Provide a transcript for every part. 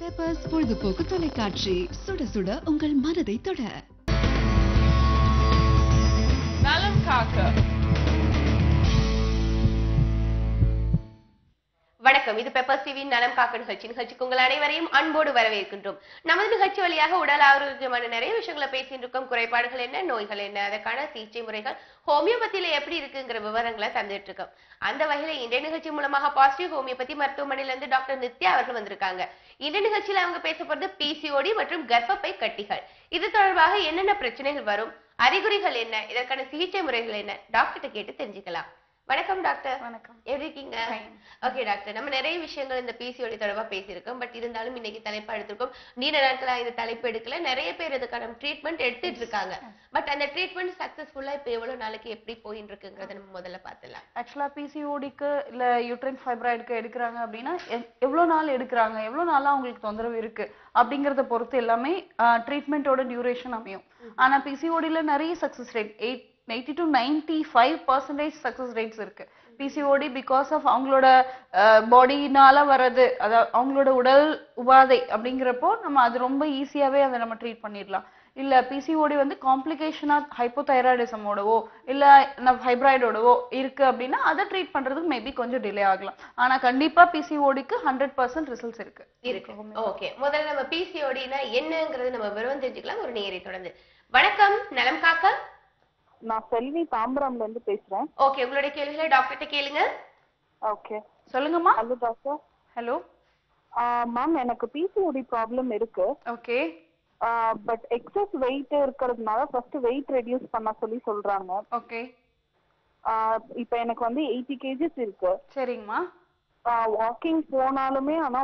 Peppers பொழுதுபோக்கு தொலைக்காட்சி சுட சுட உங்கள் மனதை தொட. நலம் காக்க. வணக்கம். இது பெப்பர் டிவியின் நலம் காக்க நிகழ்ச்சி நிகழ்ச்சிக்கு உங்கள் அனைவரையும் அன்போடு வரவேற்கின்றோம். நமது நிகழ்ச்சி வழியாக உடல் ஆரோக்கியமான நிறைய விஷயங்களை பேசிட்டு இருக்கோம். குறைபாடுகள் என்ன நோய்கள் என்ன அதற்கான சிகிச்சை முறைகள் ஹோமியோபதியில எப்படி இருக்குங்கிற விவரங்களை தந்துட்டு இருக்கோம். அந்த வகையில இன்றைய நிகழ்ச்சி மூலமாக பாசிட்டிவ் ஹோமியோபதி மருத்துவமனையில இருந்து டாக்டர் நித்யா அவர்கள் வந்திருக்காங்க. இந்த நிகழ்ச்சியில அவங்க பேச போறது பிசிஓடி மற்றும் கர்ப்பப்பை கட்டிகள். இது தொடர்பாக என்னென்ன பிரச்சனைகள் வரும் அறிகுறிகள் என்ன இதற்கான சிகிச்சை முறைகள் என்ன டாக்டர்கிட்ட கேட்டு தெரிஞ்சுக்கலாம். வணக்கம் டாக்டர் வணக்கம். எப்படி இருக்கீங்க. ஓகே டாக்டர் நம்ம நிறைய விஷயங்கள் இந்த பிசிஓடி தொடர்பா பேசியிருக்கோம். பட் இருந்தாலும் இன்னைக்கு தலைப்பா எடுத்திருக்கோம். நீண்ட நாட்களா இந்த தலைப்பு எடுக்கல. நிறைய பேர் இதுக்கான ட்ரீட்மெண்ட் எடுத்துட்டு இருக்காங்க. பட் அந்த ட்ரீட்மெண்ட் சக்சஸ்ஃபுல்லா இப்ப எவ்வளவு நாளைக்கு எப்படி போயிட்டு இருக்குங்கிறத நம்ம முதல்ல பார்த்துலாம் ஆக்சுவலா பிசிஓடிக்கு இல்ல யூட்ரைன் ஃபைப்ராய்டுக்கு எடுக்கிறாங்க அப்படின்னா எவ்வளவு நாள் எடுக்கிறாங்க? எவ்வளவு நாளா அவங்களுக்கு தொந்தரவு இருக்கு? அப்படிங்கறத பொறுத்து எல்லாமே ட்ரீட்மெண்ட்டோட டியூரேஷன் அமையும். ஆனா பிசிஓடில நிறைய success rate eight eighty to ninety five percentage success rates இருக்கு பிசிஓடி பிகாஸ் ஆஃப் அவங்களோட பாடினால வர்றது அதாவது அவங்களோட உடல் உபாதை அப்படிங்கிறப்போ நம்ம அது ரொம்ப ஈஸியாவே அதை நம்ம ட்ரீட் பண்ணிடலாம். இல்ல பிசிஓடி வந்து காம்ப்ளிகேஷனா ஹைப்போதைராய்டிசமோடவோ இல்ல ஹைப்ராய்டோடவோ இருக்கு அப்படின்னா அதை ட்ரீட் பண்றதுக்கு மேபி கொஞ்சம் டிலே ஆகலாம். ஆனா கண்டிப்பா பிசிஓடிக்கு ஹண்ட்ரட் பர்சன்ட் ரிசல்ட்ஸ் இருக்கு. இருக்கு. ஓகே முதல்ல நம்ம பிசிஓடினா என்னங்கிறது நம்ம விவரம் தெரிஞ்சுக்கலாம். ஒரு நேரை தொடர்ந்து. வணக்கம். நலம் காக்க. நான் செல்வி தாம்பரம்ல இருந்து பேசுறேன். ஓகே உங்களுடைய கேள்விகளை டாக்டர்கிட்ட கேளுங்க. ஓகே சொல்லுங்கம்மா. ஹலோ டாக்டர் ஹலோ மேம் எனக்கு பிசிஓடி ப்ராப்ளம் இருக்கு. ஓகே பட் எக்ஸஸ் வெயிட் இருக்கிறதுனால ஃபர்ஸ்ட் வெயிட் ரெடியூஸ் பண்ண சொல்லி சொல்றாங்க. ஓகே இப்போ எனக்கு வந்து எயிட்டி கேஜிஸ் இருக்கு. சரிங்கம்மா. வாக்கிங் போனாலுமே ஆனா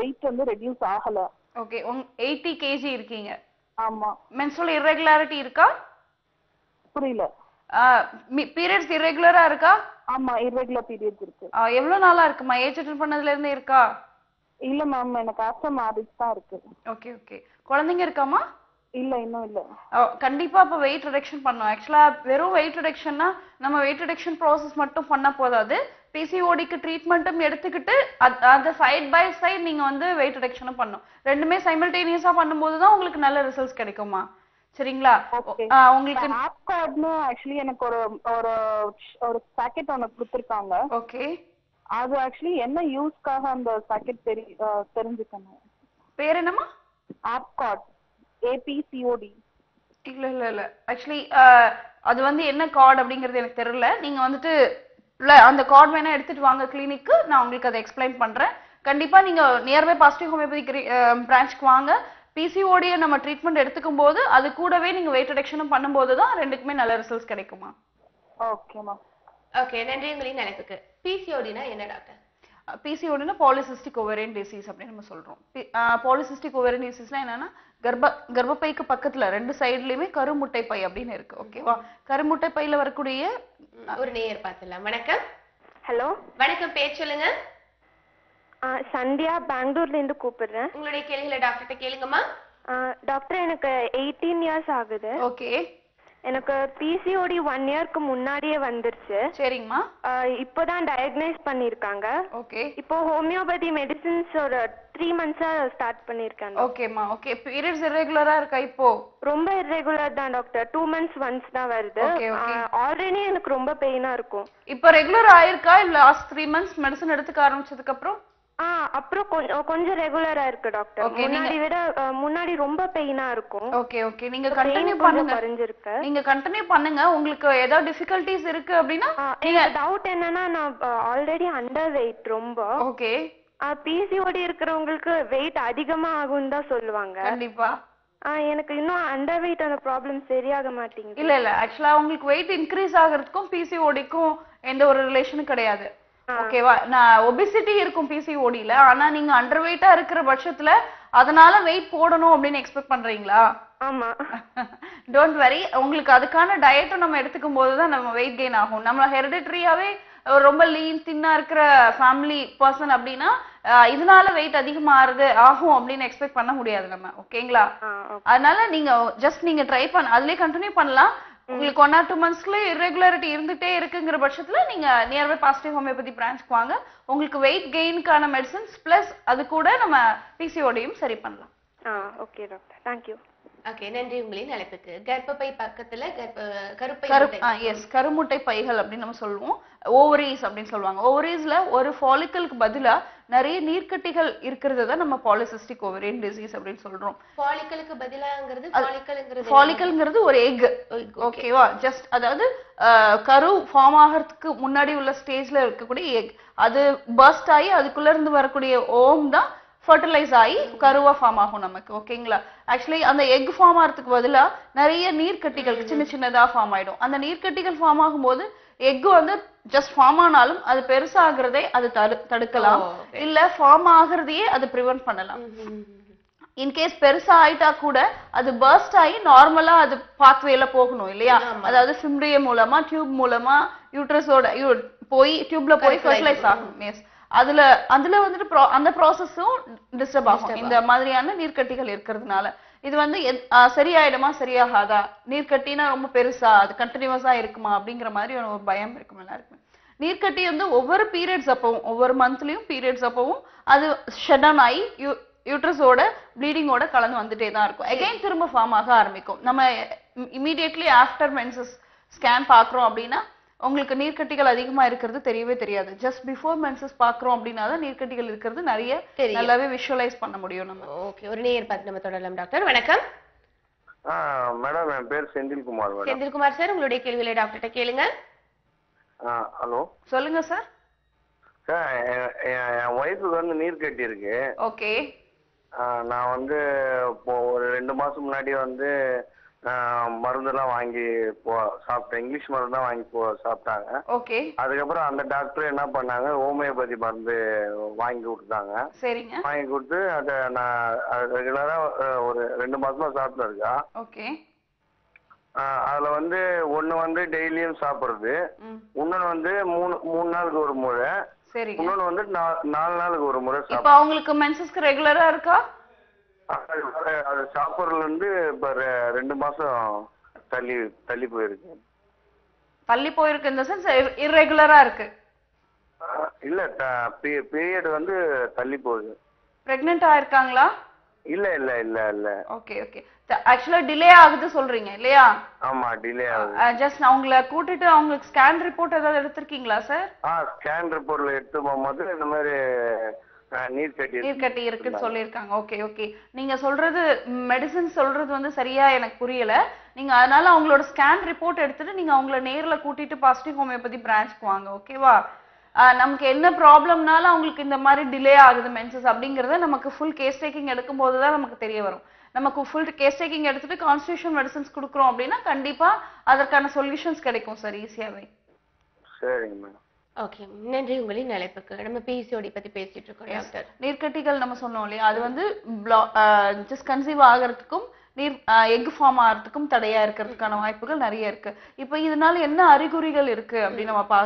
வெயிட் வந்து ரெடியூஸ் ஆகல. ஓகே உங் எயிட்டி கேஜி இருக்கீங்க. ஆமா. மென்சுரல் irregularity இருக்கா? புரியல. பீரியட்ஸ் irregular-ஆ இருக்கா? ஆமா irregular பீரியட்ஸ் இருக்கு. எவ்வளவு நாளா இருக்குமா? ஏஜ் அட்டன் பண்ணதுல இருந்து இருக்கா? இல்ல மேம் எனக்கு ஆஃப்டர் மேரேஜ் தான் இருக்கு. Okay okay. குழந்தைங்க இருக்காமா? இல்ல இன்னும் இல்ல. கண்டிப்பா அப்ப வெயிட் ரிடக்ஷன் பண்ணணும். ஆக்சுவலா வெறும் வெயிட் ரிடக்ஷன்னா நம்ம வெயிட் ரிடக்ஷன் ப்ராசஸ் மட்டும் பண்ண போதாது. பிசிஓடிக்கு ட்ரீட்மெண்ட்டும் எடுத்துக்கிட்டு அந்த சைட் பை சைடு நீங்க வந்து வெயிட் ரிடக்ஷனும் பண்ணணும். ரெண்டுமே சைமல்டேனியஸா பண்ணும்போது தான் உங்களுக்கு நல்ல ரிசல்ட்ஸ் கிடைக்குமா? சரிங்களா? உங்களுக்கு ஆப் கார்டுன்னு ஆக்சுவலி எனக்கு ஒரு ஒரு ஒரு பேக்கெட் ஒன்று கொடுத்துருக்காங்க. ஓகே அது ஆக்சுவலி என்ன யூஸ்க்காக அந்த பேக்கெட் தெரி தெரிஞ்சுக்கணும்? பேர் என்னம்மா? ஆப் கார்ட் ஏபிசிஓடி இல்ல இல்ல இல்ல. ஆக்சுவலி அது வந்து என்ன கார்டு அப்படிங்கிறது எனக்கு தெரியல. நீங்க வந்துட்டு இல்ல அந்த கார்டு வேணா எடுத்துட்டு வாங்க கிளினிக்கு நான் உங்களுக்கு அதை எக்ஸ்பிளைன் பண்றேன். கண்டிப்பா நீங்க நியர்பை பாசிட்டிவ் ஹோமியோபதி பிரான்ச்க்கு வாங்க. பிசிஓடியை நம்ம ட்ரீட்மெண்ட் எடுத்துக்கும் போது அது கூடவே நீங்க வெயிட் ரிடக்ஷனும் பண்ணும்போது தான் ரெண்டுக்குமே நல்ல ரிசல்ட்ஸ் கிடைக்குமா? ஓகேம்மா ஓகே நன்றி உங்களின் அழைப்புக்கு. பிசிஓடினா என்ன டாக்டர் பிசிஓடினா பாலிசிஸ்டிக் ஓவரியன் டிசீஸ் அப்படின்னு நம்ம சொல்றோம். பாலிசிஸ்டிக் ஓவரியன் டிசீஸ்னா என்னன்னா கர்ப்ப கர்ப்பப்பைக்கு பக்கத்துல ரெண்டு சைடுலயுமே கருமுட்டை பை அப்படின்னு இருக்கு ஓகேவா கருமுட்டை பையில வரக்கூடிய ஒரு நேயர் பார்த்துலாம் வணக்கம். ஹலோ வணக்கம் பேர் சொல்லுங்க. சந்தியா பெங்களூர்ல இருந்து கூப்பிடுறேன். உங்களுடைய கேள்விகளை டாக்டர்கிட்ட கேளுங்கம்மா. டாக்டர் எனக்கு எயிட்டீன் இயர்ஸ் ஆகுது. ஓகே. எனக்கு பிசிஓடி ஒன் இயர்க்கு முன்னாடியே வந்துருச்சு. சரிங்கம்மா. இப்போதான் டயக்னைஸ் பண்ணிருக்காங்க ஓகே. இப்போ ஹோமியோபதி மெடிசின்ஸ் ஒரு த்ரீ மந்த்ஸா ஸ்டார்ட் பண்ணிருக்காங்க ஓகேம்மா ஓகே. பீரியட்ஸ் இரெகுலரா இருக்கா இப்போ? ரொம்ப இர்ரெகுலர் தான் டாக்டர் டூ மந்த்ஸ் ஒன்ஸ் தான் வருது. ஆல்ரெடி எனக்கு ரொம்ப பெயினா இருக்கும். இப்போ ரெகுலர் ஆயிருக்கா? இல்ல லாஸ்ட் த்ரீ மந்த்ஸ் மெடிசன் எடுத்துக்க ஆரம்பிச்சதுக்கு அப்புறம்? ஆ அப்புறம் கொஞ்சம் கொஞ்சம் ரெகுலரா இருக்கு டாக்டர் Okay, நீங்க- முன்னாடி விட முன்னாடி ரொம்ப பெயினா இருக்கும். ஓகே ஓகே நீங்க கண்டினியூ கொஞ்சம் பண்ணுங்க. குறைஞ்சிருக்கு. நீங்க கண்டினியூ பண்ணுங்க. உங்களுக்கு ஏதாவது டிஃபிகல்டிஸ் இருக்கு அப்படின்னா ஆ, நீங்க எனக்கு டவுட் என்னன்னா நான் ஆல்ரெடி அண்டர் வெயிட் ரொம்ப. ஓகே பிசிஓடி இருக்கிறவங்களுக்கு வெயிட் அதிகமா ஆகும்னு தான் சொல்லுவாங்க. கண்டிப்பா. ஆ, எனக்கு இன்னும் அண்டர் வெயிட் அந்த ப்ராப்ளம் சரியாக மாட்டேங்குது. இல்ல இல்ல. ஆக்சுவலா உங்களுக்கு வெயிட் இன்க்ரீஸ் ஆகிறதுக்கும் பிசிஓடிக்கும் எந்த ஒரு ரிலேஷனும் கிடையாது. ஓகேவா நான் ஒபிசிட்டி இருக்கும் பிசிஓடில ஆனா நீங்க அண்டர் வெயிட்டா இருக்கிற பட்சத்துல அதனால வெயிட் போடணும் அப்படின்னு எக்ஸ்பெக்ட் பண்றீங்களா? ஆமா. டோன்ட் வரி உங்களுக்கு அதுக்கான டயட்டும் நம்ம எடுத்துக்கும் போது தான் நம்ம வெயிட் கெயின் ஆகும். நம்ம ஹெரிடிட்ரியாவே ரொம்ப லீன் தின்னா இருக்கிற ஃபேமிலி பர்சன் அப்படின்னா இதனால வெயிட் அதிகமாகுது ஆகும் அப்படின்னு எக்ஸ்பெக்ட் பண்ண முடியாது நம்ம. ஓகேங்களா. அதனால நீங்க ஜஸ்ட் நீங்க ட்ரை பண்ண அதுலயே கண்டினியூ பண்ணலாம். உங்களுக்கு ஒன் ஆர் டூ மந்த்ஸ்ல irregularity இருந்துட்டே இருக்குங்கிற பட்சத்துல நீங்க நியர்பை பாசிட்டிவ் ஹோமியோபதி பிரான்ச்க்கு வாங்க. உங்களுக்கு வெயிட் கெயினுக்கான மெடிசன்ஸ் பிளஸ் அது கூட நம்ம பிசிஓடியும் சரி பண்ணலாம். ஆ okay doctor thank you okay நன்றி உங்களின் அழைப்புக்கு. கர்ப்பப்பை பக்கத்துல கர்ப்ப. எஸ் கருமுட்டை பைகள் அப்படின்னு நம்ம சொல்லுவோம். ஓவரீஸ் அப்படின்னு சொல்லுவாங்க. ஓவரீஸ்ல ஒரு ஃபாலிக்கலுக்கு பதிலா நிறைய நீர்க்கட்டிகள் இருக்கிறது தான் நம்ம பாலிசிஸ்டிக் ஓவரியன் டிசீஸ் அப்படின்னு சொல்றோம். ஃபாலிக்கலுக்கு பதிலாங்கிறது ஃபாலிக்கல்ங்கிறது ஃபாலிக்கல்ங்கிறது ஒரு எக் ஓகேவா ஜஸ்ட் அதாவது கரு ஃபார்ம் ஆகிறதுக்கு முன்னாடி உள்ள ஸ்டேஜ்ல இருக்கக்கூடிய எக் அது பர்ஸ்ட் ஆகி அதுக்குள்ள இருந்து வரக்கூடிய ஓம் தான் ஃபர்டிலைஸ் ஆகி கருவா ஃபார்ம் ஆகும் நமக்கு ஓகேங்களா ஆக்சுவலி அந்த எக் ஃபார்ம் ஆகிறதுக்கு பதிலா நிறைய நீர்க்கட்டிகள் சின்ன சின்னதா ஃபார்ம் ஆயிடும். அந்த நீர்க்கட்டிகள் ஃபார்ம் ஆகும்போது எக் வந்து ஜஸ்ட் ஃபார்ம் ஆனாலும் அது பெருசாகிறதே அது தடு தடுக்கலாம். Okay. இல்ல ஃபார்ம் ஆகுறதையே அது ப்ரிவென்ட் பண்ணலாம். இன்கேஸ் பெருசா ஆயிட்டா கூட அது பர்ஸ்ட் ஆகி நார்மலா அது பாத்வேல போகணும் இல்லையா. அதாவது ஃபிம்ப்ரிய மூலமா டியூப் மூலமா யூட்ரஸோட போய் டியூப்ல போய் ஃபெர்டிலைஸ் ஆகணும். எஸ் அதுல அதுல வந்துட்டு அந்த ப்ராசஸும் டிஸ்டர்ப் ஆகும். இந்த மாதிரியான நீர்க்கட்டிகள் இருக்கிறதுனால. இது வந்து சரியாயிடுமா சரியாகாதா? நீர்க்கட்டினா ரொம்ப பெருசா அது கண்டினியூஸா இருக்குமா? அப்படிங்கிற மாதிரி ஒரு பயம் இருக்கும் எல்லாருக்குமே. நீர்க்கட்டி வந்து ஒவ்வொரு பீரியட்ஸ் அப்பவும் ஒவ்வொரு மந்த்லயும் பீரியட்ஸ் அப்பவும் அது ஷட் டவுன் ஆகி யூட்ரஸோட ப்ளீடிங்கோட கலந்து வந்துட்டே தான் இருக்கும். அகைன் திரும்ப ஃபார்ம் ஆக ஆரம்பிக்கும். நம்ம இமீடியட்லி ஆஃப்டர் மென்சஸ் ஸ்கேன் பார்க்குறோம் அப்படின்னா உங்களுக்கு நீர்க்கட்டிகள் அதிகமா இருக்கிறது தெரியவே தெரியாது. ஜஸ்ட் பிஃபோர் மென்சஸ் பார்க்குறோம் அப்படின்னா தான் நீர்க்கட்டிகள் இருக்கிறது நிறைய. நல்லாவே விஷுவலைஸ் பண்ண முடியும் நம்ம. ஓகே ஒரு நேயர் பார்த்து நம்ம தொடரலாம் டாக்டர் வணக்கம். ஆ மேடம் என் பேர் செந்தில்குமார் மேடம் செந்தில்குமார் சார் உங்களுடைய கேள்விகளை டாக்டர்கிட்ட கேளுங்க ஆ ஹலோ சொல்லுங்க சார். சார் என் ஒய்ஃபுக்கு வந்து நீர் கட்டி இருக்கு ஓகே நான் வந்து இப்போ ஒரு ரெண்டு மாசம் முன்னாடி வந்து மருந்தெல்லாம் வாங்கி போ சாப்பிட்டேன் இங்கிலீஷ் மருந்து தான் வாங்கி போ சாப்பிட்டாங்க. ஓகே. அதுக்கப்புறம் அந்த டாக்டர் என்ன பண்ணாங்க ஹோமியோபதி மருந்து வாங்கி கொடுத்தாங்க. சரிங்க. வாங்கி கொடுத்து அதை நான் ரெகுலராக ஒரு ரெண்டு மாசமா சாப்பிட்டு இருக்கா. ஓகே. அதுல வந்து ஒண்ணு வந்து டெய்லியும் சாப்பிடுறது. இன்னொன்னு வந்து மூணு மூணு நாளுக்கு ஒரு முறை. இன்னொன்னு வந்து நாலு நாளுக்கு ஒரு முறை இப்போ அவங்களுக்கு மென்சஸ்க்கு ரெகுலரா இருக்கா? அது- அது சாப்பிட்றதுல இருந்து இப்ப ரெண்டு மாசம் தள்ளி தள்ளி போயிருக்கு. தள்ளி போயிருக்கு இந்த சென்ஸ் இர்ரெகுலரா இருக்கு. இல்ல பீரியட் வந்து தள்ளி போகுது. பிரெக்னென்ட் ஆயிருக்காங்களா? இல்ல இல்ல இல்ல இல்ல. ஓகே ஓகே ஆக்சுவலா டிலே ஆகுது சொல்றீங்க இல்லையா? ஆமா டிலே ஆகுது. ஜஸ்ட் நான் உங்களை கூட்டிட்டு அவங்களுக்கு ஸ்கேன் ரிப்போர்ட் ஏதாவது எடுத்திருக்கீங்களா சார் ஆ ஸ்கேன் ரிப்போர்ட்ல எடுத்து போகும்போது இந்த மாதிரி நீர்க்கட்டி இருக்குன்னு சொல்லியிருக்காங்க. ஓகே ஓகே நீங்க சொல்றது மெடிசன் சொல்றது வந்து சரியா எனக்கு புரியல. நீங்க அதனால அவங்களோட ஸ்கேன் ரிப்போர்ட் எடுத்துட்டு நீங்க அவங்கள நேர்ல கூட்டிட்டு பாசிட்டிவ் ஹோமியோபதி பிரான்ச்க்கு வாங்க ஓகேவா நமக்கு என்ன ப்ராப்ளம்னால அவங்களுக்கு இந்த மாதிரி டிலே ஆகுது மென்சஸ் அப்படிங்கறத நமக்கு ஃபுல் கேஸ் டேக்கிங் எடுக்கும் போது தான் நமக்கு தெரிய வரும். நமக்கு ஃபுல் கேஸ் டேக்கிங் எடுத்துட்டு கான்ஸ்டியூஷன் மெடிசன்ஸ் கொடுக்குறோம் அப்படின்னா கண்டிப்பா அதற்கான சொல்யூஷன்ஸ் கிடைக்கும் சார் ஈஸியாவே சரிங்க மேடம் ஓகே நன்றி. உங்களின் அழைப்புக்கு நம்ம பிசிஓடி பத்தி பேசிட்டு இருக்கோம் டாக்டர் நீர்க்கட்டிகள் நம்ம சொன்னோம் இல்லையா? அது வந்து ஜஸ்ட் கன்சீவ் ஆகிறதுக்கும் நீர் எக் ஃபார்ம் ஆகிறதுக்கும் தடையா இருக்கிறதுக்கான வாய்ப்புகள் நிறைய இருக்கு. இப்போ இதனால என்ன அறிகுறிகள் இருக்கு அப்படின்னு நம்ம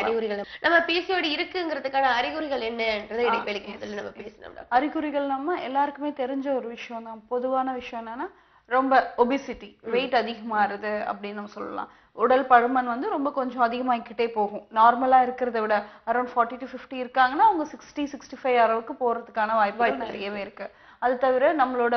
அறிகுறிகள். நம்ம பிசிஓடி இருக்குங்கிறதுக்கான அறிகுறிகள் என்னன்றதை இடைப்பெளிக்கு முதல்ல நம்ம பேசணும் அறிகுறிகள் நம்ம எல்லாருக்குமே தெரிஞ்ச ஒரு விஷயம் தான். பொதுவான விஷயம் என்னன்னா ரொம்ப ஒபிசிட்டி வெயிட் அதிகமாகுது அப்படின்னு நம்ம சொல்லலாம். உடல் பருமன் வந்து ரொம்ப கொஞ்சம் அதிகமாகிக்கிட்டே போகும். நார்மலா இருக்கிறத விட அரௌண்ட் ஃபார்ட்டி டு ஃபிஃப்டி இருக்காங்கன்னா அவங்க சிக்ஸ்டி சிக்ஸ்டி ஃபைவ் அளவுக்கு போறதுக்கான வாய்ப்புகள் நிறையவே இருக்கு. அது தவிர நம்மளோட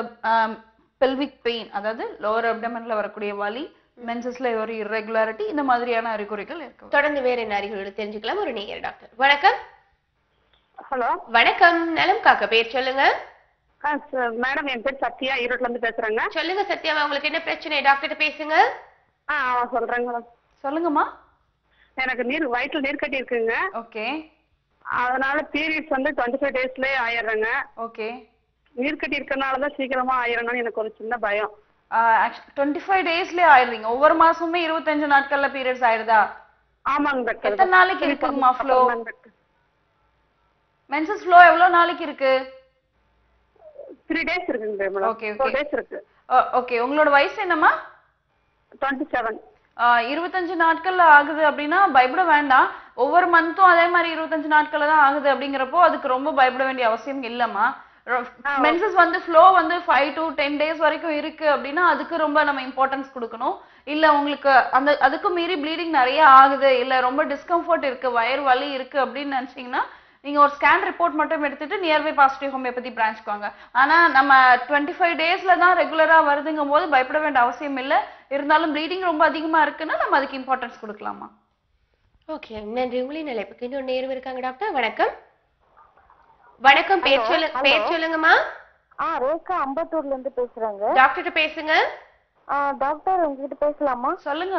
பெல்விக் பெயின் அதாவது லோவர் அப்டமன்ல வரக்கூடிய வலி மென்சஸ்ல ஒரு irregularity இந்த மாதிரியான அறிகுறிகள் இருக்கு. தொடர்ந்து வேற என்ன அறிகுறிகள் தெரிஞ்சுக்கலாம்? ஒரு நேயர் டாக்டர். வணக்கம். ஹலோ. வணக்கம். நலம் காக்க பேர் சொல்லுங்க. மேடம் என் பேர் சத்யா ஈரோட்ல இருந்து பேசுறேங்க. சொல்லுங்க சத்யாமா உங்களுக்கு என்ன பிரச்சனை? டாக்டர் பேசுங்க. ஆ சொல்றேங்க. மேடம் சொல்லுங்கம்மா. எனக்கு நீர் வயிற்றுல நீர் கட்டி இருக்குங்க ஓகே. அதனால பீரியட்ஸ் வந்து டுவெண்ட்டி ஃபைவ் டேஸ்லயே ஆயிடுறேங்க. ஓகே. நீர் கட்டி இருக்கறனால தான் சீக்கிரமா ஆயிரணும்னு எனக்கு ஒரு சின்ன பயம். டுவெண்ட்டி ஃபைவ் டேஸ்லயே ஆயிடுறீங்க. ஒவ்வொரு மாசமுமே இருபத்தஞ்சு நாட்கள்ல பீரியட்ஸ் ஆயிடுதா? ஆமாங்க டாக்டர் எத்தனை நாளைக்கு இருக்குங்கம்மா ஃப்ளோ மென்சஸ் ஃப்ளோ எவ்வளவு நாளைக்கு இருக்கு? த்ரீ டேஸ் இருக்குங்க மேடம் okay. ஃபோர் டேஸ் இருக்கு. ஓகே உங்களோட வயசு என்னம்மா? டுவெண்ட்டி செவன் இருபத்தஞ்சு நாட்கள்ல ஆகுது அப்படின்னா பயப்பட வேண்டாம். ஒவ்வொரு மந்த்தும் அதே மாதிரி இருபத்தஞ்சு நாட்கள்ல தான் ஆகுது அப்படிங்கிறப்போ அதுக்கு ரொம்ப பயப்பட வேண்டிய அவசியம் இல்லம்மா. மென்சஸ் வந்து ஃப்ளோ வந்து ஃபைவ் டு டென் டேஸ் வரைக்கும் இருக்கு அப்படின்னா அதுக்கு ரொம்ப நம்ம இம்பார்ட்டன்ஸ் கொடுக்கணும். இல்ல உங்களுக்கு அந்த அதுக்கு மீறி ப்ளீடிங் நிறைய ஆகுது. இல்ல ரொம்ப டிஸ்கம்ஃபர்ட் இருக்கு வயிறு வலி இருக்கு அப்படின்னு நினைச்சீங்கன்னா நீங்க ஒரு ஸ்கேன் ரிப்போர்ட் மட்டும் எடுத்துட்டு நியர்பை பாசிட்டிவ் ஹோமியோபதி பிரான்ச்க்கு வாங்க. ஆனா நம்ம டுவெண்ட்டி ஃபைவ் டேஸ்ல தான் ரெகுலரா வருதுங்கும் போது பயப்பட வேண்டிய அவசியம் இல்ல. இருந்தாலும் ப்ளீடிங் ரொம்ப அதிகமா இருக்குன்னா நம்ம அதுக்கு இம்பார்ட்டன்ஸ் கொடுக்கலாமா? ஓகே நன்றி. உங்களின் நிலைப்புக்கு இன்னொரு நேரம் இருக்காங்க டாக்டர் வணக்கம். வணக்கம். பேர் சொல்லு. பேர் சொல்லுங்கம்மா. ஆ ரேகா அம்பத்தூர்ல இருந்து பேசுறேங்க. டாக்டர்கிட்ட பேசுங்க. ஆ டாக்டர் உங்ககிட்ட பேசலாமா? சொல்லுங்க.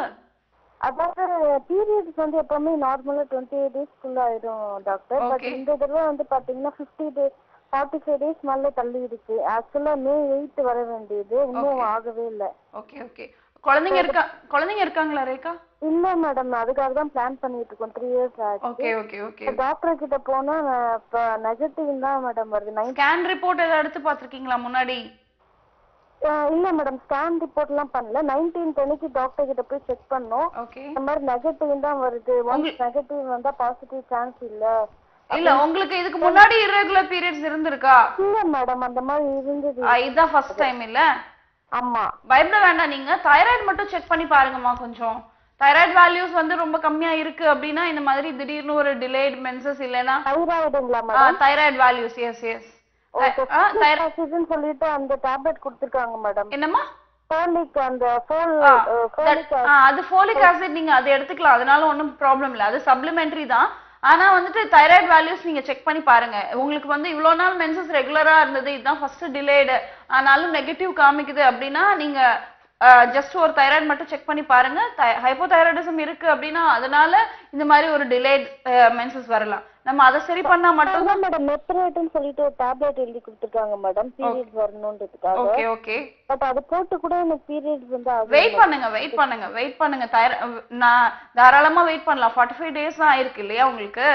அதாவது பீரியட்ஸ் வந்து எப்பவுமே நார்மலா டுவெண்ட்டி எயிட் டேஸ்க்குள்ள ஆயிடும் டாக்டர் பட். இந்த தடவை வந்து பாத்தீங்கன்னா fifty days forty five days மேல தள்ளி இருக்கு ஆக்சுவலா மே எயிட் வர வேண்டியது. இன்னும். ஆகவே இல்ல. ஓகே ஓகே குழந்தைங்க இருக்கா குழந்தைங்க இருக்காங்களா ரேகா? இல்ல மேடம் அதுக்காக தான் பிளான் பண்ணிட்டு இருக்கோம். த்ரீ இயர்ஸ் ஓகே ஆச்சு ஓகே ஓகே டாக்டர் கிட்ட போனா நெகட்டிவ் தான் மேடம் வருது. ஸ்கேன் ரிப்போர்ட் ஏதாவது எடுத்து பார்த்திருக்கீங்களா முன்னாடி? இல்ல மேடம் ஸ்கேன் ரிப்போர்ட் எல்லாம் பண்ணல. நைன்டீன் அன்னைக்கு டாக்டர் கிட்ட போய் செக் பண்ணோம். இந்த மாதிரி நெகட்டிவ் தான் வருது. ஒன்ஸ் நெகட்டிவ் வந்தா பாசிட்டிவ் சான்ஸ் இல்ல. இல்ல உங்களுக்கு இதுக்கு முன்னாடி irregular பீரியட்ஸ் இருந்திருக்கா? இல்ல மேடம் அந்த மாதிரி இருந்தது. இதுதான் ஃபர்ஸ்ட் டைம் இல்ல? ஆமா. பயப்பட வேண்டாம் நீங்க. தைராய்டு மட்டும் செக் பண்ணி பாருங்கம்மா கொஞ்சம். தைராய்டு வேல்யூஸ் வந்து ரொம்ப கம்மியா இருக்கு அப்படின்னா இந்த மாதிரி திடீர்னு ஒரு டிலேட் மென்சஸ் இல்லைன்னா தைராய்டுங்களா thyroid values yes yes oxygen சொல்லிட்டு அந்த டேப்லெட் கொடுத்துருக்காங்க மேடம் என்னம்மா? ஃபோலிக் அந்த அது ஃபோலிக் ஆசிட் நீங்க அதை எடுத்துக்கலாம். அதனால ஒன்றும் ப்ராப்ளம் இல்லை. அது சப்ளிமெண்டரி தான். ஆனா வந்துட்டு தைராய்டு வேல்யூஸ் நீங்க செக் பண்ணி பாருங்க. உங்களுக்கு வந்து இவ்வளவு நாள் மென்சஸ் ரெகுலரா இருந்தது. இதுதான் ஃபர்ஸ்ட் டிலேடு ஆனாலும் நெகட்டிவ் காமிக்குது அப்படின்னா நீங்க ஜஸ்ட் ஒரு தைராய்டு மட்டும் செக் பண்ணி பாருங்க. ஹைப்போதைராய்டிசம் இருக்கு அப்படின்னா அதனால இந்த மாதிரி ஒரு டிலேட் மென்சஸ் வரலாம். நம்ம அதை சரி பண்ணா மட்டும் அதான் மேடம் மெப்ரேட்னு சொல்லிட்டு ஒரு டேப்லெட் எழுதி கொடுத்துருக்காங்க madam periods வரணுன்றதுக்காக. Okay okay. But அது போட்டு கூட எனக்கு பீரியட்ஸ் வந்து வெயிட் பண்ணுங்க வெயிட் பண்ணுங்க வெயிட் பண்ணுங்க. நான் தாராளமா வெயிட் பண்ணலாம். ஃபார்ட்டி ஃபைவ் டேஸ் தான் ஆயிருக்கு இல்லையா உங்களுக்கு?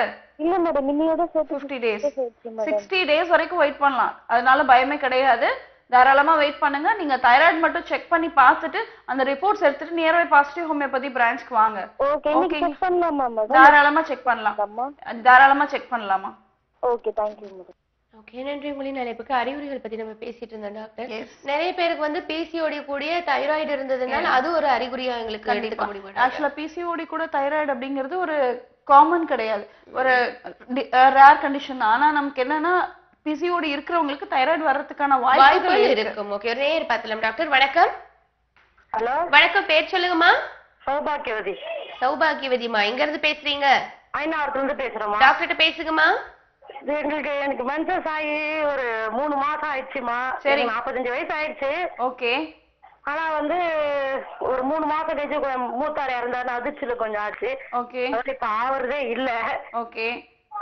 இல்ல மேடம் இன்னையோட சேர்த்து ஃபிஃப்டி டேஸ் ஆயிடுச்சு மேடம் சிக்ஸ்டி டேஸ் வரைக்கும் வெயிட் பண்ணலாம். அதனால பயமே கிடையாது. தாராளமா வெயிட் பண்ணுங்க. நீங்க தைராய்டு மட்டும் செக் பண்ணி பார்த்துட்டு அந்த ரிப்போர்ட்ஸ் எடுத்துட்டு நியர்பை பாசிட்டிவ் ஹோமியோபதி பிரான்ச்க்கு வாங்க. தாராளமா செக் பண்ணலாம். அம்மா தாராளமா செக் பண்ணலாமா? ஓகே தேங்க்யூ ஓகே நன்றி. உங்களின் நிலைப்புக்கு அறிகுறிகள் பத்தி நம்ம பேசிட்டு இருந்தோம் டாக்டர். நிறைய பேருக்கு வந்து பிசிஓடி கூடிய தைராய்டு இருந்ததுனால அது ஒரு அறிகுறியா எங்களுக்கு எடுத்துக்க முடியுமா? ஆக்சுவலா பிசிஓடி கூட தைராய்டு அப்படிங்கிறது ஒரு காமன் கிடையாது. ஒரு ரேர் கண்டிஷன் ஆனா நமக்கு என்னன்னா பிசிஓடி இருக்கிறவங்களுக்கு தைராய்டு வர்றதுக்கான வாய்ப்புகள் வாய்ப்புகள் இருக்கு. இருக்கும். ஓகே ஒரு நேர் பார்த்தலாம் டாக்டர் வணக்கம். ஹலோ? வணக்கம் பேர் சொல்லுங்கம்மா. சௌபாக்கியவதி. சௌபாகியவதிமா எங்க இருந்து பேசுறீங்க? ஐநாவரத்துல இருந்து பேசுறோமா டாக்டர்கிட்ட பேசுங்கம்மா. இது எங்களுக்கு எனக்கு மென்சஸ் ஆகி ஒரு மூணு மாசம் ஆயிடுச்சுமா சரி. நாற்பத்தஞ்சு வயசு ஆயிடுச்சு. ஓகே ஆனா வந்து ஒரு மூணு மாசம் கழிச்சு மூத்தார் இறந்தாரு அதிர்ச்சியில கொஞ்சம் ஆச்சு. ஓகே இப்ப ஆவறதே இல்ல. ஓகே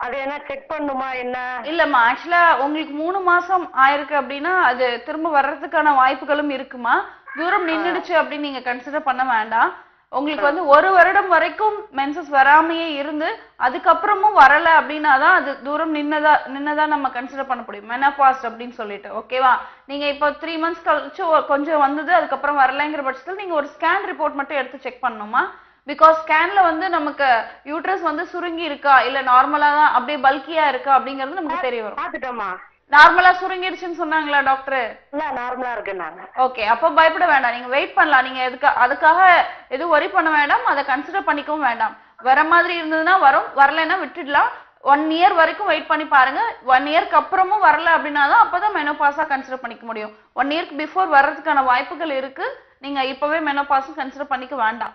அது என்ன செக் பண்ணுமா என்ன? இல்லம்மா ஆக்சுவலா உங்களுக்கு மூணு மாசம் ஆயிருக்கு அப்படின்னா அது திரும்ப வர்றதுக்கான வாய்ப்புகளும் இருக்குமா? தூரம் நின்னுடுச்சு அப்படின்னு நீங்க கன்சிடர் பண்ண வேண்டாம். உங்களுக்கு வந்து ஒரு வருடம் வரைக்கும் மென்சஸ் வராமையே இருந்து அதுக்கப்புறமும் வரல அப்படின்னா தான் அது தூரம் நின்னதா நின்னதா நம்ம கன்சிடர் பண்ண முடியும். மெனபாஸ்ட் அப்படின்னு சொல்லிட்டு ஓகேவா நீங்க இப்போ த்ரீ மந்த்ஸ் கழிச்சு கொஞ்சம் வந்தது அதுக்கப்புறம் வரலைங்கிற பட்சத்தில் நீங்க ஒரு ஸ்கேன் ரிப்போர்ட் மட்டும் எடுத்து செக் பண்ணணுமா? பிகாஸ் ஸ்கேன்ல வந்து நமக்கு யூட்ரஸ் வந்து சுருங்கி இருக்கா? இல்ல நார்மலா தான் அப்படியே பல்கியா இருக்கா? அப்படிங்கிறது நமக்கு தெரிய வரும். பாத்துட்டோமா நார்மலா சுருங்கிடுச்சுன்னு சொன்னாங்களா டாக்டர் இல்ல நார்மலா இருக்கு நாங்க. ஓகே அப்போ பயப்பட வேண்டாம். நீங்க வெயிட் பண்ணலாம். நீங்க எதுக்கு அதுக்காக எதுவும் worry பண்ண வேண்டாம். அதை கன்சிடர் பண்ணிக்கவும் வேண்டாம். வர மாதிரி இருந்ததுன்னா வரும். வரலைன்னா விட்டுடலாம். ஒன் இயர் வரைக்கும் வெயிட் பண்ணி பாருங்க. ஒன் இயர்க்கு அப்புறமும் வரல அப்படின்னா தான் அப்பதான் மெனோபாஸா கன்சிடர் பண்ணிக்க முடியும். ஒன் இயர்க்கு பிஃபோர் வர்றதுக்கான வாய்ப்புகள் இருக்கு. நீங்க இப்பவே மெனோபாஸும் கன்சிடர் பண்ணிக்க வேண்டாம்.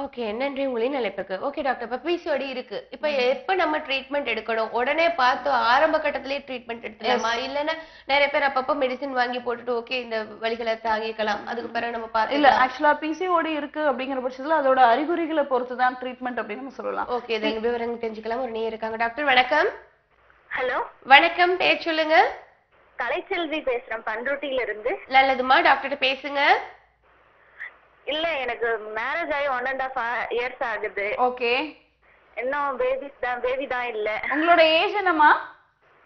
ஓகே நன்றி உங்களின் நிலைப்புக்கு ஓகே டாக்டர் இப்ப பிசிஓடி இருக்கு. இப்ப எப்ப நம்ம ட்ரீட்மெண்ட் எடுக்கணும்? உடனே பார்த்து ஆரம்ப கட்டத்திலேயே ட்ரீட்மெண்ட் எடுத்துலாமா இல்லைன்னா நிறைய பேர் அப்பப்ப மெடிசின் வாங்கி போட்டுட்டு ஓகே இந்த வலிகளை தாங்கிக்கலாம். அதுக்கு பிறகு நம்ம இல்ல பார்த்து ஆக்சுவலா பிசிஓடி இருக்கு அப்படிங்கிற பட்சத்துல அதோட அறிகுறிகளை பொறுத்து தான் ட்ரீட்மெண்ட் அப்படின்னு நம்ம சொல்லலாம். ஓகே இதன் விவரங்கள் தெரிஞ்சுக்கலாம். ஒரு நேர் இருக்காங்க. டாக்டர் வணக்கம். ஹலோ வணக்கம். பேர் சொல்லுங்க. கலைச்செல்வி பேசுறேன். பண்ருட்டியில இருந்து நல்லதுமா டாக்டர்கிட்ட பேசுங்க. இல்ல எனக்கு மேரேஜ் ஆகி ஒன் அண்ட் ஹாஃப் இயர்ஸ் ஆகுது. ஓகே இன்னும் பேபிஸ் தான் பேபி தான் இல்ல. உங்களோட ஏஜ் என்னம்மா?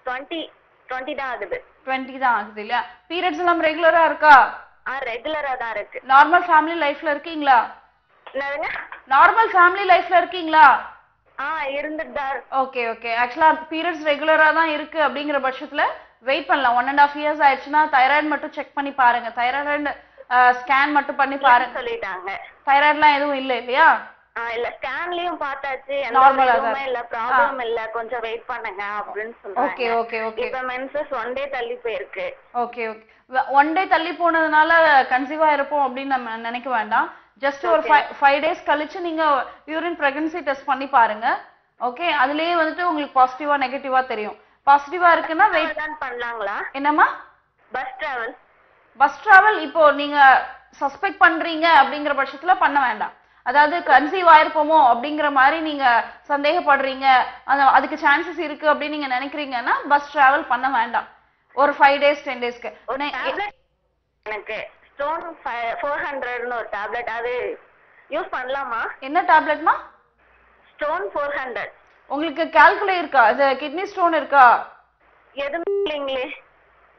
டுவெண்ட்டி டுவெண்ட்டி தான் ஆகுது. டுவெண்ட்டி தான் ஆகுது இல்லையா? பீரியட்ஸ் எல்லாம் ரெகுலரா இருக்கா? ஆ ரெகுலரா தான் இருக்கு. நார்மல் ஃபேமிலி லைஃப்ல இருக்கீங்களா? என்னதுங்க? நார்மல் ஃபேமிலி லைஃப்ல இருக்கீங்களா? ஆ இருந்துட்டு. ஓகே ஓகே ஆக்சுவலா பீரியட்ஸ் ரெகுலரா தான் இருக்கு அப்படிங்கிற பட்சத்துல வெயிட் பண்ணலாம். ஒன் அண்ட் ஆஃப் இயர்ஸ் ஆயிடுச்சுன்னா தைராய்டு மட்டும் செக் பண்ணி பாருங்க. தைராய்டு ஸ்கேன் மட்டும் பண்ணி பாருங்க சொல்லிட்டாங்க. தைராய்டுலாம் எதுவும் இல்லை இல்லையா? இல்ல ஸ்கேன்லயும் பார்த்தாச்சு. இதுவுமே இல்ல. ப்ராப்ளம் இல்ல. கொஞ்சம் வெயிட் பண்ணுங்க அப்படின்னு ஓகே சொல்றாங்க. ஓகே ஓகே இப்ப மென்சஸ் ஒன் டே தள்ளி போயிருக்கு. ஓகே ஓகே ஒன் டே தள்ளி போனதுனால கன்சீவா இருப்போம் அப்படின்னு நம்ம நினைக்க வேண்டாம். ஜஸ்ட் ஒரு ஃபைவ் டேஸ் கழிச்சு நீங்க யூரின் பிரெக்னன்சி டெஸ்ட் பண்ணி பாருங்க. ஓகே அதுலயே வந்துட்டு உங்களுக்கு பாசிட்டிவா நெகட்டிவா தெரியும். பாசிட்டிவா இருக்குன்னா வெயிட் பண்ணலாங்களா? என்னம்மா? பஸ் டிராவல் பஸ் டிராவல் இப்போ நீங்க சஸ்பெக்ட் பண்றீங்க அப்படிங்கிற பட்சத்துல பண்ண வேண்டாம். அதாவது கன்சீவ் ஆயிருப்போமோ அப்படிங்கிற மாதிரி நீங்க சந்தேகப்படுறீங்க. அந்த அதுக்கு சான்சஸ் இருக்கு அப்படின்னு நீங்க நினைக்கிறீங்கன்னா பஸ் டிராவல் பண்ண வேண்டாம். ஒரு ஃபைவ் டேஸ் டென் டேஸ்க்கு எனக்கு ஸ்டோன் ஃபோர் ஹண்ட்ரட்னு ஒரு டேப்லெட் அது யூஸ் பண்ணலாமா? என்ன டேப்லெட்மா ஸ்டோன் ஃபோர் ஹண்ட்ரட் உங்களுக்கு கால்குலே இருக்கா? இது கிட்னி ஸ்டோன் இருக்கா? எதுவுமே இல்லைங்களே.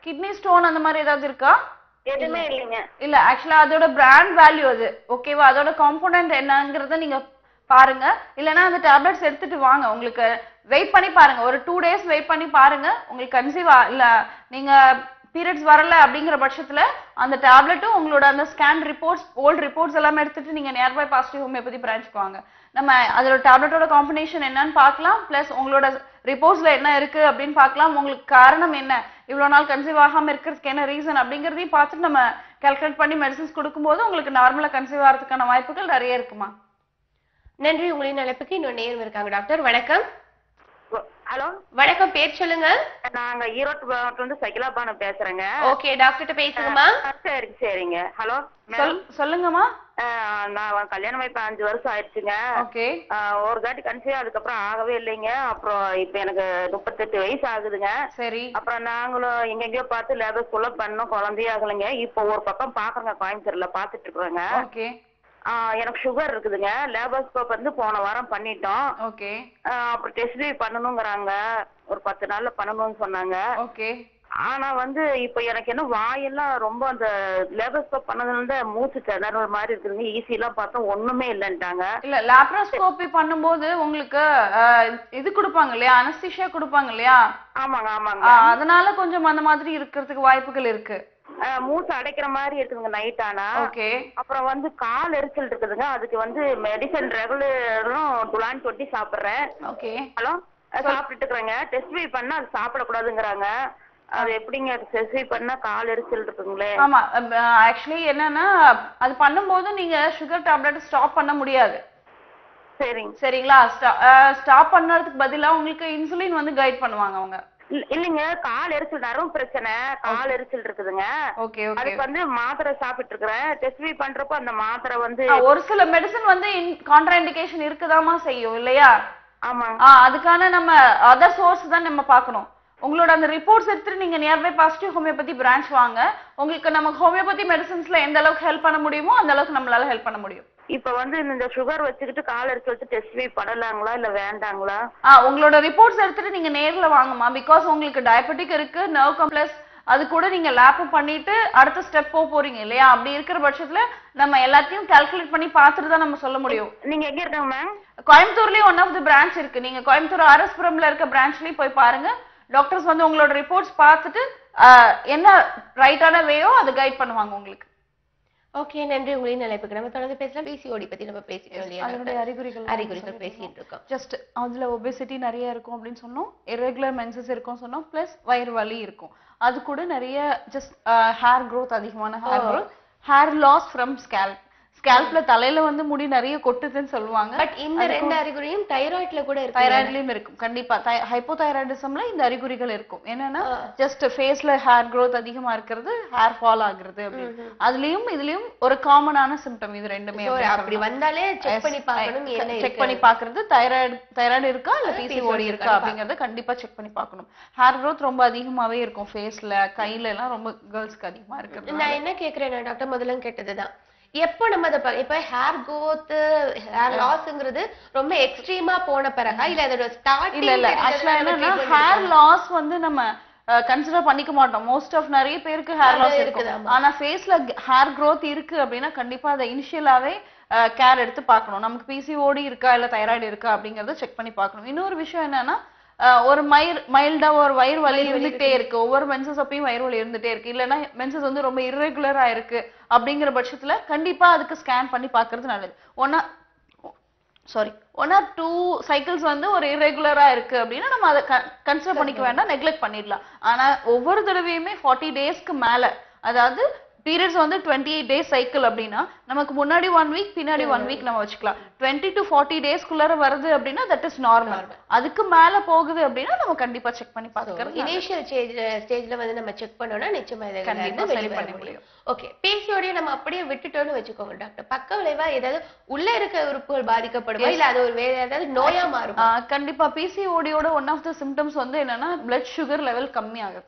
கிட்னி ஸ்டோன் அந்த மாதிரி ஏதாவது இருக்கா? எதுவுமே இல்லைங்க. இல்ல ஆக்சுவலா அதோட பிராண்ட் வேல்யூ அது. ஓகேவா அதோட காம்போனன்ட் என்னங்கறத நீங்க பாருங்க. இல்லனா அந்த டேப்லெட்ஸ் எடுத்துட்டு வாங்க. உங்களுக்கு வெயிட் பண்ணி பாருங்க. ஒரு டூ டேஸ் வெயிட் பண்ணி பாருங்க. உங்களுக்கு கன்சீவ் இல்ல நீங்க பீரியட்ஸ் வரல அப்படிங்கிற பட்சத்துல அந்த டேப்லெட்டும் உங்களோட அந்த ஸ்கேன் ரிப்போர்ட்ஸ் ஓல்ட் ரிப்போர்ட்ஸ் எல்லாமே எடுத்துட்டு நீங்க நியர்பை பாசிட்டிவ் ஹோமியோபதி பிரான்ச்சுக்கு வாங்க. நம்ம அதோட டேப்லெட்டோட காம்பினேஷன் என்னன்னு பார்க்கலாம். பிளஸ் உங்களோட ரிப்போர்ட்ஸ்ல என்ன இருக்கு அப்படின்னு பார்க்கலாம். உங்களுக்கு காரணம் என்ன? இவ்வளவு நாள் கன்சீவ் ஆகாம இருக்கிறதுக்கு என்ன ரீசன் அப்படிங்கறதையும் பார்த்துட்டு நம்ம கால்குலேட் பண்ணி மெடிசன்ஸ் கொடுக்கும்போது உங்களுக்கு நார்மலா கன்சீவ் ஆகிறதுக்கான வாய்ப்புகள் நிறைய இருக்குமா? நன்றி. உங்களின் அழைப்புக்கு இன்னொரு நேரம் இருக்காங்க. டாக்டர் வணக்கம். ஹலோ. வணக்கம். பேர் சொல்லுங்க. நாங்க ஈரோடு மாவட்டம் வந்து சகிலாபானு பேசுறேங்க. ஓகே. டாக்டர்கிட்ட பேசுங்கம்மா. சரி சரிங்க. ஹலோ சொல் சொல்லுங்கம்மா. நான் கல்யாணம் இப்ப அஞ்சு வருஷம் ஆயிடுச்சுங்க. ஓகே. ஒரு தாட்டி கன்சீவ் அதுக்கப்புறம் ஆகவே இல்லைங்க. அப்புறம் இப்ப எனக்கு முப்பத்தெட்டு வயசு ஆகுதுங்க. சரி. அப்புறம் நாங்களும் எங்கெங்கயோ பார்த்து லேபர் சொல்ல பண்ணோம். குழந்தையே ஆகலைங்க. இப்போ ஒரு பக்கம் பாக்குறேங்க கோயம்புத்தூர்ல பாத்துட்டு இருக்கிறோங்க ஓகே எனக்கு சுகர் இருக்குதுங்க. லேபர்ஸ்கோப் வந்து போன வாரம் பண்ணிட்டோம். ஓகே. அப்புறம் டெஸ்ட் பண்ணணுங்கிறாங்க. ஒரு பத்து நாள்ல பண்ணணும்னு சொன்னாங்க. ஓகே. ஆனா வந்து இப்ப எனக்கு என்ன வாயெல்லாம் ரொம்ப அந்த லேபர்ஸ்கோப் பண்ணதுல மூச்சு திணறல் மாதிரி இருக்குதுங்க. ஈஸி எல்லாம் பார்த்தா ஒண்ணுமே இல்லைன்ட்டாங்க. இல்ல லாப்ரோஸ்கோபி பண்ணும்போது உங்களுக்கு இது கொடுப்பாங்க இல்லையா? அனஸ்தீஷியா கொடுப்பாங்க இல்லையா? ஆமாங்க ஆமாங்க. அதனால கொஞ்சம் அந்த மாதிரி இருக்கிறதுக்கு வாய்ப்புகள் இருக்கு. மூச்சு அடைக்கிற மாதிரி இருக்குதுங்க நைட் ஆனா. ஓகே. அப்புறம் வந்து கால் எரிச்சல் இருக்குதுங்க. அதுக்கு வந்து மெடிசன் ரெகுலரும் டுலான் தொட்டி சாப்பிடுறேன். ஓகே. ஹலோ? சாப்பிட்டுட்டு இருக்கிறேங்க டெஸ்ட் பண்ணா அது சாப்பிடக்கூடாதுங்கிறாங்க. அது எப்படிங்க டெஸ்ட் பண்ணா கால் எரிச்சல் இருக்குங்களே? ஆமா ஆக்சுவலி என்னன்னா அது பண்ணும்போது நீங்க சுகர் டேப்லெட் ஸ்டாப் பண்ண முடியாது. சரிங்க. சரிங்களா? ஸ்டாப் பண்ணறதுக்கு பதிலா உங்களுக்கு இன்சுலின் வந்து கைட் பண்ணுவாங்க அவங்க. இல்ல- இல்லைங்க கால் எரிச்சல் நரம்பு பிரச்சனை கால் எரிச்சல் இருக்குதுங்க. அதுக்கு வந்து மாத்திரை சாப்பிட்டு இருக்கிறேன். டெஸ்ட் பண்றப்போ அந்த மாத்திரை வந்து ஒரு சில மெடிசன் வந்து கான்ட்ராண்டிகேஷன் இருக்குதாமா செய்யும் இல்லையா? ஆமாங்க. ஆ அதுக்கான நம்ம அதர் சோர்ஸ் தான் நம்ம பார்க்கணும். உங்களோட அந்த ரிப்போர்ட்ஸ் எடுத்துட்டு நீங்க நியர்பை பாசிட்டிவ் ஹோமியோபதி பிரான்ச் வாங்க. உங்களுக்கு நமக்கு ஹோமியோபதி மெடிசன்ஸ்ல எந்த அளவுக்கு ஹெல்ப் பண்ண முடியுமோ அந்த அளவுக்கு நம்மளால ஹெல்ப் பண்ண முடியும். இப்ப வந்து இந்த சுகர் வச்சுக்கிட்டு கால் எரிச்சல் வச்சு டெஸ்ட் பண்ணலாங்களா இல்ல வேண்டாங்களா? ஆ உங்களோட ரிப்போர்ட்ஸ் எடுத்துட்டு நீங்க நேர்ல வாங்கம்மா. பிகாஸ் உங்களுக்கு டயபெட்டிக் இருக்கு நர்வ் கம்ப்ளஸ் அது கூட நீங்க லேப் பண்ணிட்டு அடுத்த ஸ்டெப் போக போறீங்க இல்லையா? அப்படி இருக்கிற பட்சத்துல நம்ம எல்லாத்தையும் கால்குலேட் பண்ணி பார்த்துட்டு தான் நம்ம சொல்ல முடியும். நீங்க எங்க இருக்காங்க மேம் கோயம்புத்தூர்லயும் ஒன் ஆஃப் தி பிரான்ச் இருக்கு. நீங்க கோயம்புத்தூர் ஆர்எஸ்புரம்ல இருக்க பிரான்ச்லயும் போய் பாருங்க. டாக்டர்ஸ் வந்து உங்களோட ரிப்போர்ட்ஸ் பார்த்துட்டு என்ன ரைட்டான வேயோ அதை கைட் பண்ணுவாங்க உங்களுக்கு. ஓகே நன்றி. உங்களின் அழைப்புக்கு நம்ம தொடர்ந்து பேசலாம். பிசிஓடி பத்தி நம்ம பேசிட்டோம் இல்லையா அதனுடைய? அறிகுறிகள் அறிகுறிகள் பேசிட்டு இருக்கோம். ஜஸ்ட் அதுல ஒபேசிட்டி நிறைய இருக்கும் அப்படின்னு சொன்னோம். Irregular மென்சஸ் இருக்கும் சொன்னோம். பிளஸ் வயிறு வலி இருக்கும். அது கூட நிறைய ஜஸ்ட் ஹேர் growth அதிகமான hair growth. Hair loss from scalp ஸ்கேல்ப்ல தலையில வந்து முடி நிறைய கொட்டுதுன்னு சொல்லுவாங்க. பட் இந்த ரெண்டு அறிகுறியும் தைராய்ட்ல கூட இருக்கு தைராய்ட்லயும் இருக்கும். கண்டிப்பா. ஹைப்போதைராய்டிசம்ல இந்த அறிகுறிகள் இருக்கும். என்னன்னா ஜஸ்ட் ஃபேஸ்ல ஹேர் growth அதிகமா இருக்கிறது ஹேர் ஃபால் ஆகுறது அப்படின்னு அதுலயும் இதுலயும் ஒரு காமனான சிம்டம் இது ரெண்டுமே அப்படி. வந்தாலே செக் பண்ணி பார்க்கணும் என்ன செக் இருக்கு. பண்ணி பாக்குறது தைராய்டு தைராய்டு இருக்கா? இல்ல பிசிஓடி இருக்கா? அப்படிங்கறத கண்டிப்பா செக் பண்ணி பார்க்கணும். ஹேர் growth ரொம்ப அதிகமாவே இருக்கும் ஃபேஸ்ல கையில எல்லாம் ரொம்ப கேர்ள்ஸ்க்கு அதிகமா இருக்கிறது நான் என்ன கேக்குறேன் டாக்டர் முதல்ல கேட்டதுதான். எப்போ நம்ம அதை இப்ப ஹேர் growth ஹேர் லாஸ்ங்கிறது ரொம்ப எக்ஸ்ட்ரீமா போன பிறகா? இல்ல அதோட ஸ்டார்டிங் இல்ல இல்ல. ஆக்சுவலா என்னன்னா ஹேர் லாஸ் வந்து நம்ம கன்சிடர் பண்ணிக்க மாட்டோம். மோஸ்ட் ஆஃப் நிறைய பேருக்கு ஹேர் லாஸ் இருக்குது, இருக்கும் ஆனா ஃபேஸ்ல ஹேர் growth இருக்கு அப்படின்னா கண்டிப்பா அதை இனிஷியலாவே கேர் எடுத்து பார்க்கணும். நமக்கு பிசிஓடி இருக்கா? இல்ல தைராய்டு இருக்கா? அப்படிங்கறத செக் பண்ணி பார்க்கணும். இன்னொரு விஷயம் என்னன்னா ஒரு மயிர் மைல்டா ஒரு வயிறு வலி இருந்துகிட்டே இருக்கு. ஒவ்வொரு மென்சஸ் அப்பயும் வயிறு வலி இருந்துட்டே இருக்கு. இல்லைன்னா மென்சஸ் வந்து ரொம்ப irregular-ஆ இருக்கு அப்படிங்கிற பட்சத்துல கண்டிப்பா அதுக்கு ஸ்கேன் பண்ணி பார்க்கிறது நல்லது. ஒன்னா sorry one or two cycles வந்து ஒரு irregular-ஆ இருக்கு அப்படின்னா நம்ம அதை கன்சிடர் பண்ணிக்க வேண்டாம் நெக்லெக்ட் பண்ணிடலாம். ஆனா ஒவ்வொரு தடவையுமே ஃபார்ட்டி டேஸ்க்கு மேல அதாவது பீரியட்ஸ் வந்து டுவெண்ட்டி எயிட் டேஸ் சைக்கிள் அப்படின்னா நமக்கு முன்னாடி ஒன் வீக் பின்னாடி ஒன் வீக் நம்ம வச்சுக்கலாம். டுவெண்ட்டி டு ஃபார்ட்டி டேஸ்க்குள்ளார வருது அப்படின்னா தட் இஸ் நார்மல் அதுக்கு மேல போகுது அப்படின்னா நம்ம கண்டிப்பா செக் பண்ணி நல்லது. இனிஷியல் ஸ்டேஜ் ஸ்டேஜ்ல வந்து நம்ம செக் பண்ணோம்னா நிச்சயமா இதுல கண்டிப்பா சரி பண்ண முடியும். ஓகே பேசியோடய நம்ம அப்படியே விட்டுட்டோம்னு வச்சுக்கோங்க டாக்டர் பக்க விளைவா ஏதாவது உள்ள இருக்க உறுப்புகள் பாதிக்கப்படுமா? இல்ல அது ஒரு வேற ஏதாவது நோயா மாறுமா? கண்டிப்பா பிசிஓடியோட ஒன் ஆஃப் த சிம்டம்ஸ் வந்து என்னன்னா பிளட் சுகர் லெவல் கம்மி ஆகுது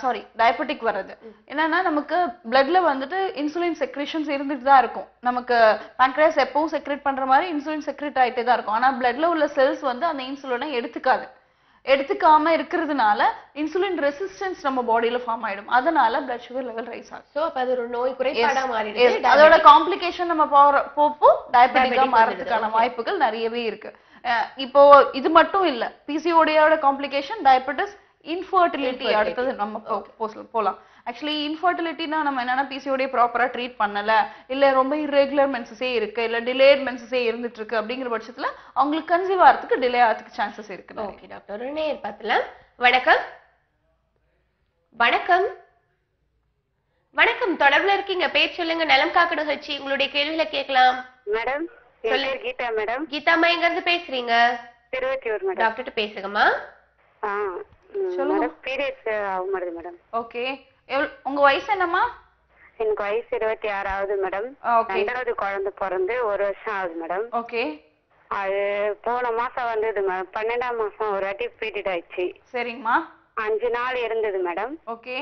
சாரி டயபெட்டிக் வர்றது. என்னன்னா நமக்கு பிளட்ல வந்துட்டு இன்சுலின் செக்ரேஷன்ஸ் இருந்துட்டு தான் இருக்கும். நமக்கு pancreas எப்பவும் செக்ரேட் பண்ற மாதிரி இன்சுலின் செக்ரேட் ஆயிட்டே தான் இருக்கும். ஆனா பிளட்ல உள்ள செல்ஸ் வந்து அந்த இன்சுலினை எடுத்துக்காது. எடுத்துக்காம இருக்கிறதுனால இன்சுலின் ரெசிஸ்டன்ஸ் நம்ம பாடியில ஃபார்ம் ஆயிடும். அதனால பிளட் சுகர் லெவல் ரைஸ் ஆகும் சோ அப்ப அது ஒரு நோய் குறைபாடா மாறிடுது. அதோட காம்ப்ளிகேஷன் நம்ம போற போப்போ டயபெட்டிக்கா மாறதுக்கான வாய்ப்புகள் நிறையவே இருக்கு. இப்போ இது மட்டும் இல்ல. பிசிஓடியோட காம்ப்ளிகேஷன் டயபெட்டிஸ் இன்ஃபர்டிலிட்டி அடுத்தது நம்ம போலாம். ஆக்சுவலி இன்ஃபர்டிலிட்டினா நம்ம என்னன்னா பிசிஓடி ப்ராப்பரா ட்ரீட் பண்ணல இல்ல ரொம்ப irregular மென்சஸே இருக்கு இல்ல டிலேட் மென்சஸே இருந்துட்டு இருக்கு அப்படிங்கிற பட்சத்துல அவங்களுக்கு கன்சீவ் ஆகிறதுக்கு டிலே ஆகிறதுக்கு சான்சஸ் இருக்கு. ஓகே டாக்டர் நேர் பார்க்கலாம் வணக்கம். வணக்கம். வணக்கம். தொடர்புல இருக்கீங்க. பேர் சொல்லுங்க. நலம் காக்கடு ஹச்சி உங்களுடைய கேள்விகளை கேட்கலாம். மேடம் பேர் கீதா மேடம். கீதாம்மா எங்க இருந்து பேசுறீங்க? திருவத்தியூர் மேடம். டாக்டர்கிட்ட பேசுங்கம்மா. ஆ. சொல்லுங்க. பீரியட்ஸ் ஆகும் மேடம் ஓகே உங்க வயசு என்னம்மா? எனக்கு வயசு இருபத்தி ஆறாவது மேடம் ரெண்டாவது குழந்தை பிறந்து ஒரு வருஷம் ஆகுது மேடம் ஓகே அது போன மாசம் வந்தது மேடம் பன்னெண்டாம் மாசம் ஒரு வாட்டி பீரியட் ஆயிடுச்சு. சரிங்கம்மா. அஞ்சு நாள் இருந்தது மேடம் ஓகே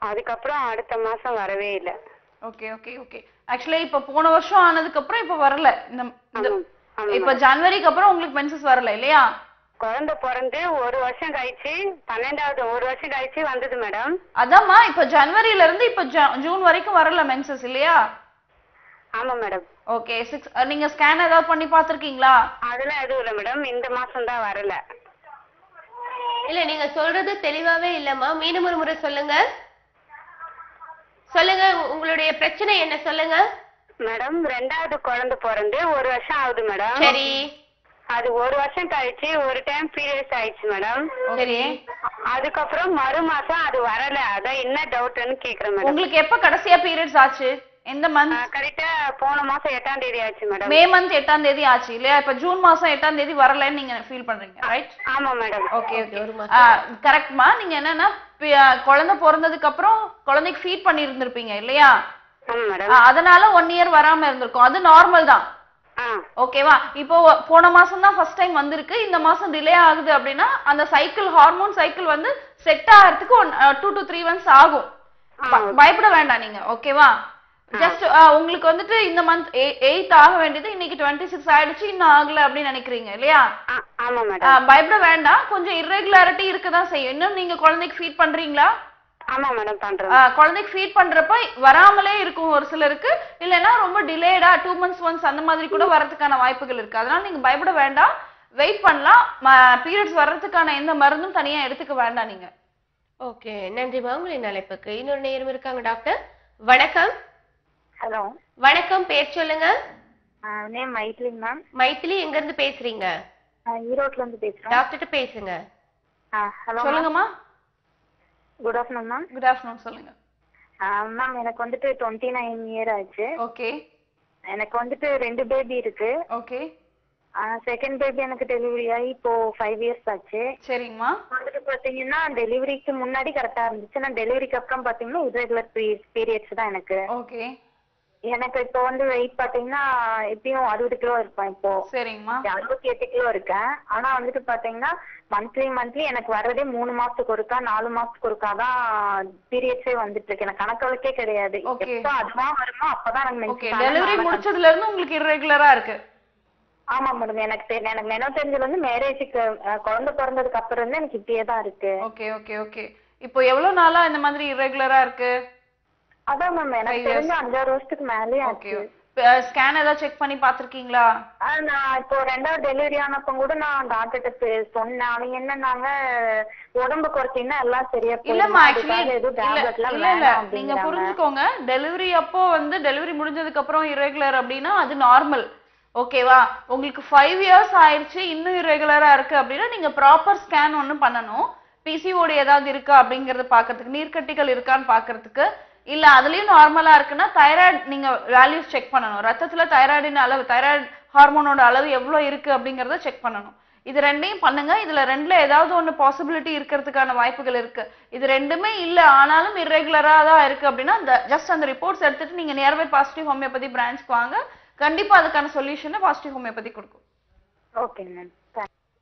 அதுக்கப்புறம் அடுத்த மாசம் வரவே இல்லை. ஓகே ஓகே ஓகே ஆக்சுவலி இப்ப போன வருஷம் ஆனதுக்கு அப்புறம் இப்ப வரல. இந்த இப்ப ஜனவரிக்கு அப்புறம் உங்களுக்கு மென்சஸ் வரல இல்லையா? குழந்தை பிறந்து ஒரு வருஷம் கழிச்சு பன்னெண்டாவது ஒரு வருஷம் கழிச்சு வந்தது மேடம் அதாம்மா இப்ப ஜனவரில இருந்து இப்ப ஜ- ஜூன் வரைக்கும் வரல மென்சஸ் இல்லையா? ஆமா மேடம் ஓகே சிக்ஸ் நீங்க ஸ்கேன் ஏதாவது பண்ணி பார்த்திருக்கீங்களா? அதெல்லாம் எதுவும் இல்லை மேடம் இந்த மாசம் தான் வரல. இல்ல நீங்க சொல்றது தெளிவாவே இல்லம்மா மீண்டும் ஒரு முறை சொல்லுங்க. சொல்லுங்க உங்களுடைய பிரச்சனை என்ன? சொல்லுங்க. மேடம் ரெண்டாவது குழந்தை பிறந்து ஒரு வருஷம் ஆகுது மேடம் சரி. அது ஒரு வருஷம் கழிச்சு ஒரு டைம் பீரியட்ஸ் ஆயிடுச்சு மேடம் சரி. அதுக்கப்புறம் மறு மாசம் அது வரல. அதான் என்ன டவுட்னு கேக்குறேன் மேடம் உங்களுக்கு எப்ப கடைசியா பீரியட்ஸ் ஆச்சு? எந்த மந்த் கரெக்டா போன மாசம் எட்டாம் தேதி ஆச்சு மேடம் மே மந்த் எட்டாம் தேதி ஆச்சு இல்லையா? இப்ப ஜூன் மாசம் எட்டாம் தேதி வரலன்னு நீங்க ஃபீல் பண்றீங்க ரைட் ஆமா மேடம் ஓகே ஓகே கரெக்ட்மா நீங்க என்னன்னா குழந்தை பிறந்ததுக்கு அப்புறம் குழந்தைக்கு ஃபீட் பண்ணி இருந்திருப்பீங்க இல்லையா? ஆமா மேடம் ஆ, அதனால ஒன் இயர் வராம இருந்திருக்கும். அது நார்மல் தான். ஓகேவா இப்போ போன மாசம் தான் ஃபர்ஸ்ட் டைம் வந்திருக்கு. இந்த மாசம் டிலே ஆகுது அப்படின்னா அந்த சைக்கிள் ஹார்மோன் சைக்கிள் வந்து செட் ஆகிறதுக்கு one two to three months ஆகும். பயப்பட வேண்டாம் நீங்க. ஓகேவா ஜஸ்ட் உங்களுக்கு வந்துட்டு இந்த மந்த் எயிட் ஆக வேண்டியது இன்னைக்கு டுவெண்ட்டி சிக்ஸ் ஆயிடுச்சு இன்னும் ஆகல அப்படின்னு நினைக்கிறீங்க இல்லையா? பயப்பட வேண்டாம். கொஞ்சம் irregularity இருக்கதான் செய்யும். இன்னும் நீங்க குழந்தைக்கு ஃபீட் பண்றீங்களா? ஆமா மேடம் ஆ, பண்றேன் குழந்தைக்கு ஃபீட் பண்றப்ப வராமலே இருக்கும் ஒரு சிலருக்கு. இல்லைன்னா ரொம்ப டிலேடா டூ மந்த்ஸ் ஒன்ஸ் அந்த மாதிரி கூட வரதுக்கான வாய்ப்புகள் இருக்கு. அதனால நீங்க பயப்பட வேண்டாம். வெயிட் பண்ணலாம். பீரியட்ஸ் வர்றதுக்கான எந்த மருந்தும் தனியா எடுத்துக்க வேண்டாம் நீங்க. ஓகே நன்றிமா உங்களின் அழைப்புக்கு. இன்னொரு நேரம் இருக்காங்க டாக்டர் வணக்கம். ஹலோ வணக்கம் பேர் சொல்லுங்க. நேம் மைட்லிங் மேம் மைத்திலி எங்க இருந்து பேசுறீங்க? ஈரோட்ல இருந்து பேசுறோம். டாக்டர்கிட்ட பேசுங்க. ஹலோ சொல்லுங்கம்மா good afternoon ma'am good afternoon சொல்லுங்க. மேம் எனக்கு வந்துட்டு டுவெண்ட்டி நைன் இயர் ஆச்சு. ஓகே எனக்கு வந்துட்டு ரெண்டு பேபி இருக்கு. ஓகே செகண்ட் பேபி எனக்கு டெலிவரி ஆகி இப்போ ஃபைவ் இயர்ஸ் ஆச்சு. சரிங்கம்மா. வந்துட்டு பாத்தீங்கன்னா டெலிவரிக்கு முன்னாடி கரெக்டா இருந்துச்சு. நான் டெலிவரிக்கு அப்புறம் பாத்தீங்கன்னா irregular பீரியட்ஸ் தான் எனக்கு. ஓகே எனக்கு இப்போ வந்து வெயிட் பாத்தீங்கன்னா எப்பயும் அறுபது கிலோ இருப்பேன் இப்போ. சரிங்கம்மா. அறுபத்தி எட்டு கிலோ இருக்கேன். ஆனா வந்துட்டு பாத்தீங்கன்னா மந்த்லி மந்த்லி எனக்கு வர்றதே மூணு மாசத்துக்கு ஒருக்கா நாலு மாசத்துக்கு ஒருக்கா தான் பீரியட்ஸே வந்துட்டு இருக்கு. எனக்கு கணக்கவளுக்கே கிடையாது. எப்போ அதுவா வருமோ அப்பதான் எனக்கு டெலிவரி. முடிச்சதுல இருந்து உங்களுக்கு irregular-ஆ இருக்கு. ஆமா மேடம் எனக்கு எனக்கு நினைவு தெரிஞ்சது வந்து மேரேஜுக்கு குழந்தை பிறந்ததுக்கு அப்புறம் இருந்து எனக்கு இப்படியே தான் இருக்கு. ஓகே ஓகே ஓகே இப்போ எவ்வளவு நாளா இந்த மாதிரி irregular-ஆ இருக்கு? அதான் மேம் எனக்கு. தெரிஞ்ச அஞ்சாறு வருஷத்துக்கு மேலே ஓகே ஸ்கேன் ஏதாவது செக் பண்ணி பார்த்திருக்கீங்களா? ஆ, நான் இப்போ ரெண்டாவது டெலிவரி ஆனப்ப கூட நான் டாக்டர்கிட்ட சொன்னேன். அவங்க என்னன்னாங்க உடம்பு குறைச்சீங்கன்னா எல்லாம் சரியா இல்லம்மா ஆக்சுவலி இல்ல இல்ல நீங்க புரிஞ்சுக்கோங்க. டெலிவரி அப்போ வந்து டெலிவரி முடிஞ்சதுக்கு அப்புறம் irregular அப்படின்னா அது நார்மல் ஓகேவா உங்களுக்கு ஃபைவ் இயர்ஸ் ஆயிருச்சு இன்னும் irregular-ஆ இருக்கு அப்படின்னா நீங்க ப்ராப்பர் ஸ்கேன் ஒண்ணு பண்ணணும். பிசிஓடி ஏதாவது இருக்கா அப்படிங்கறத பாக்குறதுக்கு நீர்க்கட்டிகள் இருக்கான்னு பாக்குறதுக்கு இல்ல அதுலயும் நார்மலா இருக்குன்னா தைராய்டு நீங்க வேல்யூஸ் செக் பண்ணணும். ரத்தத்துல தைராய்டின் அளவு தைராய்டு ஹார்மோனோட அளவு எவ்வளவு இருக்கு அப்படிங்கறத செக் பண்ணணும். இது ரெண்டையும் பண்ணுங்க. இதுல ரெண்டுல ஏதாவது ஒண்ணு பாசிபிலிட்டி இருக்கிறதுக்கான வாய்ப்புகள் இருக்கு. இது ரெண்டுமே இல்ல ஆனாலும் irregular-ஆ தான் இருக்கு அப்படின்னா ஜஸ்ட் அந்த ரிப்போர்ட்ஸ் எடுத்துட்டு நீங்க நியர்பை பாசிட்டிவ் ஹோமியோபதி பிரான்ச்க்கு வாங்க. கண்டிப்பா அதுக்கான சொல்யூஷனை பாசிட்டிவ் ஹோமியோபதி கொடுக்கும். ஓகே மேம்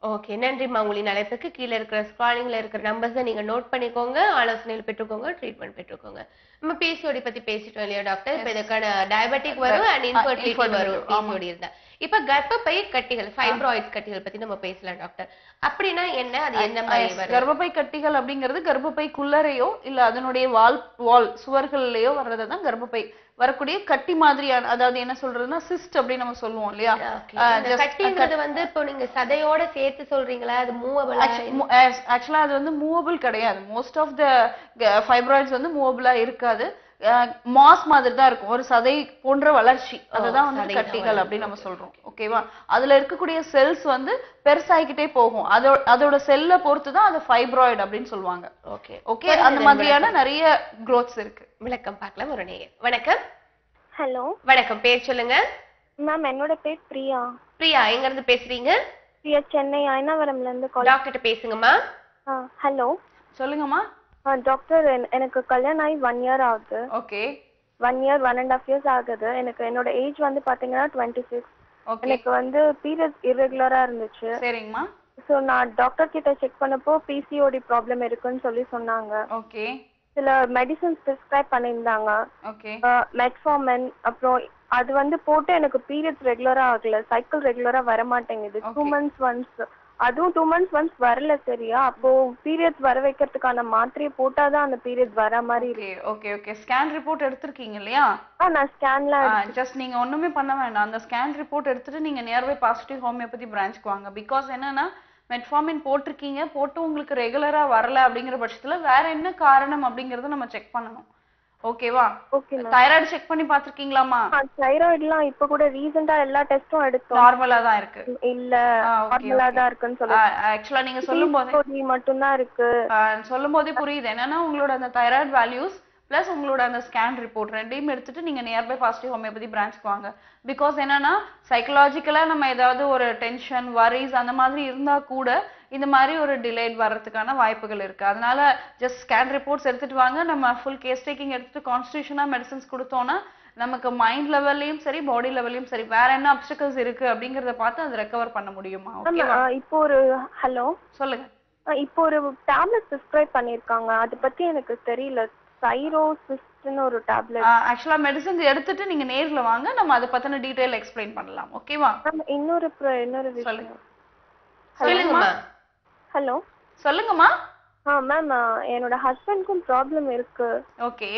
ஓகே நன்றிம்மா உங்களின் அழைப்புக்கு கீழே இருக்கிற ஸ்க்ராலிங்ல இருக்கிற நம்பர்ஸை நீங்க நோட் பண்ணிக்கோங்க. ஆலோசனைகள் பெற்றுக்கோங்க ட்ரீட்மெண்ட் பெற்றுக்கோங்க. நம்ம பிசிஓடி பத்தி பேசிட்டோம் இல்லையா டாக்டர் இப்ப இதுக்கான டயபெட்டிக் வரும் அண்ட் இன்ஃபர்டிலிட்டி வரும். பிசிஓடி இருந்தா. இப்ப கர்ப்பப்பை கட்டிகள் ஃபைப்ராய்ட்ஸ் கட்டிகள் பத்தி நம்ம பேசலாம் டாக்டர் அப்படின்னா என்ன? அது எந்த மாதிரி கர்ப்பப்பை கட்டிகள் அப்படிங்கிறது கர்ப்பப்பைக்குள்ளரையோ இல்ல அதனுடைய வால் வால் சுவர்கள்லயோ வர்றதை தான் கர்ப்பப்பை. வரக்கூடிய கட்டி மாதிரியான அதாவது என்ன சொல்றதுன்னா சிஸ்ட் அப்படின்னு நம்ம சொல்லுவோம் இல்லையா? கட்டிங்கிறது வந்து இப்போ நீங்க சதையோட சேர்த்து சொல்றீங்களா? அது மூவபிளா ஆக்சுவலா அது வந்து மூவபிள் கிடையாது. மோஸ்ட் ஆஃப் த ஃபைப்ராய்ட்ஸ் வந்து மூவபிளா இருக்காது மாஸ் மாதிரி தான் இருக்கும். ஒரு சதை போன்ற வளர்ச்சி. அதுதான் வந்து கட்டிகள் அப்படின்னு நம்ம சொல்றோம். ஓகேவா? அதுல இருக்கக்கூடிய செல்ஸ் வந்து பெருசாகிக்கிட்டே போகும். அதோட அதோட செல்லை பொறுத்து தான் அது ஃபைப்ராய்டு அப்படின்னு சொல்லுவாங்க. ஓகே. ஓகே? அந்த மாதிரியான நிறைய growths இருக்கு. விளக்கம் பார்க்கலாம் ஒரு நேயர் வணக்கம். ஹலோ. வணக்கம். பேர் சொல்லுங்க. மேம் என்னோட பேர் பிரியா. பிரியா எங்க இருந்து பேசுறீங்க? பிரியா சென்னை அயனாவரம்ல இருந்து கால் டாக்டர் பேசுங்கம்மா. ஹலோ. சொல்லுங்கம்மா. டாக்டர் எனக்கு கல்யாணம் ஆகி ஒன் இயர் ஆகுது. Okay one year one and half years ஆகுது. எனக்கு என்னோட ஏஜ் வந்து பாத்தீங்கன்னா டுவெண்ட்டி சிக்ஸ் எனக்கு வந்து பீரியட்ஸ் இரெகுலரா இருந்துச்சு. சரிங்கம்மா. ஸோ நான் டாக்டர் கிட்ட செக் பண்ணப்போ பிசிஓடி ப்ராப்ளம் இருக்குன்னு சொல்லி சொன்னாங்க. ஓகே சில மெடிசன்ஸ் ப்ரிஸ்கிரைப் பண்ணியிருந்தாங்க. ஓகே மெட்ஃபார்மன் அப்புறம் அது வந்து போட்டு எனக்கு பீரியட்ஸ் ரெகுலரா ஆகல. சைக்கிள் ரெகுலரா வர மாட்டேங்குது டூ. மந்த்ஸ் ஒன்ஸ் அதுவும் டூ மந்த்ஸ் ஒன்ஸ் வரல சரியா? அப்போ பீரியட்ஸ் வர வைக்கிறதுக்கான மாத்திரையை போட்டாதான் அந்த பீரியட்ஸ் வர மாதிரி இருக்கு okay okay okay scan report எடுத்திருக்கீங்க இல்லையா? ஆ, நான் ஸ்கேன்லாம் ஜஸ்ட் நீங்க ஒண்ணுமே பண்ண வேண்டாம். அந்த ஸ்கேன் ரிப்போர்ட் எடுத்துட்டு நீங்க நியர்பை பாசிட்டிவ் ஹோமியோபதி பிரான்ச்க்கு வாங்க. பிகாஸ் என்னன்னா மெட்ஃபார்மின் போட்டிருக்கீங்க போட்டு உங்களுக்கு ரெகுலரா வரல அப்படிங்கிற பட்சத்துல வேற என்ன காரணம் அப்படிங்கறத நம்ம செக் பண்ணணும். ஓகேவா ஓகே தைராய்டு செக் பண்ணி பாத்திருக்கீங்களாமா தைராய்டுலாம் இப்ப கூட ரீசெண்டா எல்லா டெஸ்டும் எடுத்தோம். நார்மலா தான் இருக்கு. இல்ல. நார்மலா. தான் இருக்குன்னு சொல்லி ஆக்சுவலா நீங்க சொல்லும் போதே மட்டும் தான் இருக்கு. சொல்லும் போதே புரியுது. என்னன்னா உங்களோட அந்த தைராய்டு வேல்யூஸ் பிளஸ் உங்களோட அந்த ஸ்கேன் ரிப்போர்ட் ரெண்டையும் எடுத்துட்டு நீங்க நியர்பை பாசிட்டிவ் ஹோமியோபதி பிரான்ச்க்கு வாங்க. பிகாஸ் என்னன்னா சைக்கலாஜிக்கலா நம்ம ஏதாவது ஒரு டென்ஷன் வரிஸ் அந்த மாதிரி இருந்தா கூட இந்த மாதிரி ஒரு டிலேட் வர்றதுக்கான வாய்ப்புகள் இருக்கு. அதனால ஜஸ்ட் ஸ்கேன் ரிப்போர்ட்ஸ் எடுத்துட்டு வாங்க. நம்ம ஃபுல் கேஸ் டேக்கிங் எடுத்துட்டு கான்ஸ்டியூஷனா மெடிசன்ஸ் கொடுத்தோம்னா நமக்கு மைண்ட் லெவல்லையும் சரி பாடி லெவல்லையும் சரி வேற என்ன அப்டிகல்ஸ் இருக்கு அப்படிங்கறத பார்த்து அதை ரெக்கவர் பண்ண முடியுமா? இப்போ ஒரு ஹலோ சொல்லுங்க. இப்போ ஒரு டேப்லெட் ப்ரிஸ்கிரைப் பண்ணிருக்காங்க அது பத்தி எனக்கு தெரியல. சைரோசிஸ்ட்னு ஒரு டேப்லெட் ஆக்சுவலா மெடிசன்ஸ் எடுத்துட்டு நீங்க நேர்ல வாங்க. நம்ம அதை பத்தின டீடைல் எக்ஸ்பிளைன் பண்ணலாம். ஓகேவா இன்னொரு இன்னொரு சொல்லுங்க. விஷயம் சொல்லுங்கம்மா. ஹலோ? சொல்லுங்கம்மா. ஆ மேம் என்னோட ஹஸ்பண்ட்க்கும் ப்ராப்ளம் இருக்கு. ஓகே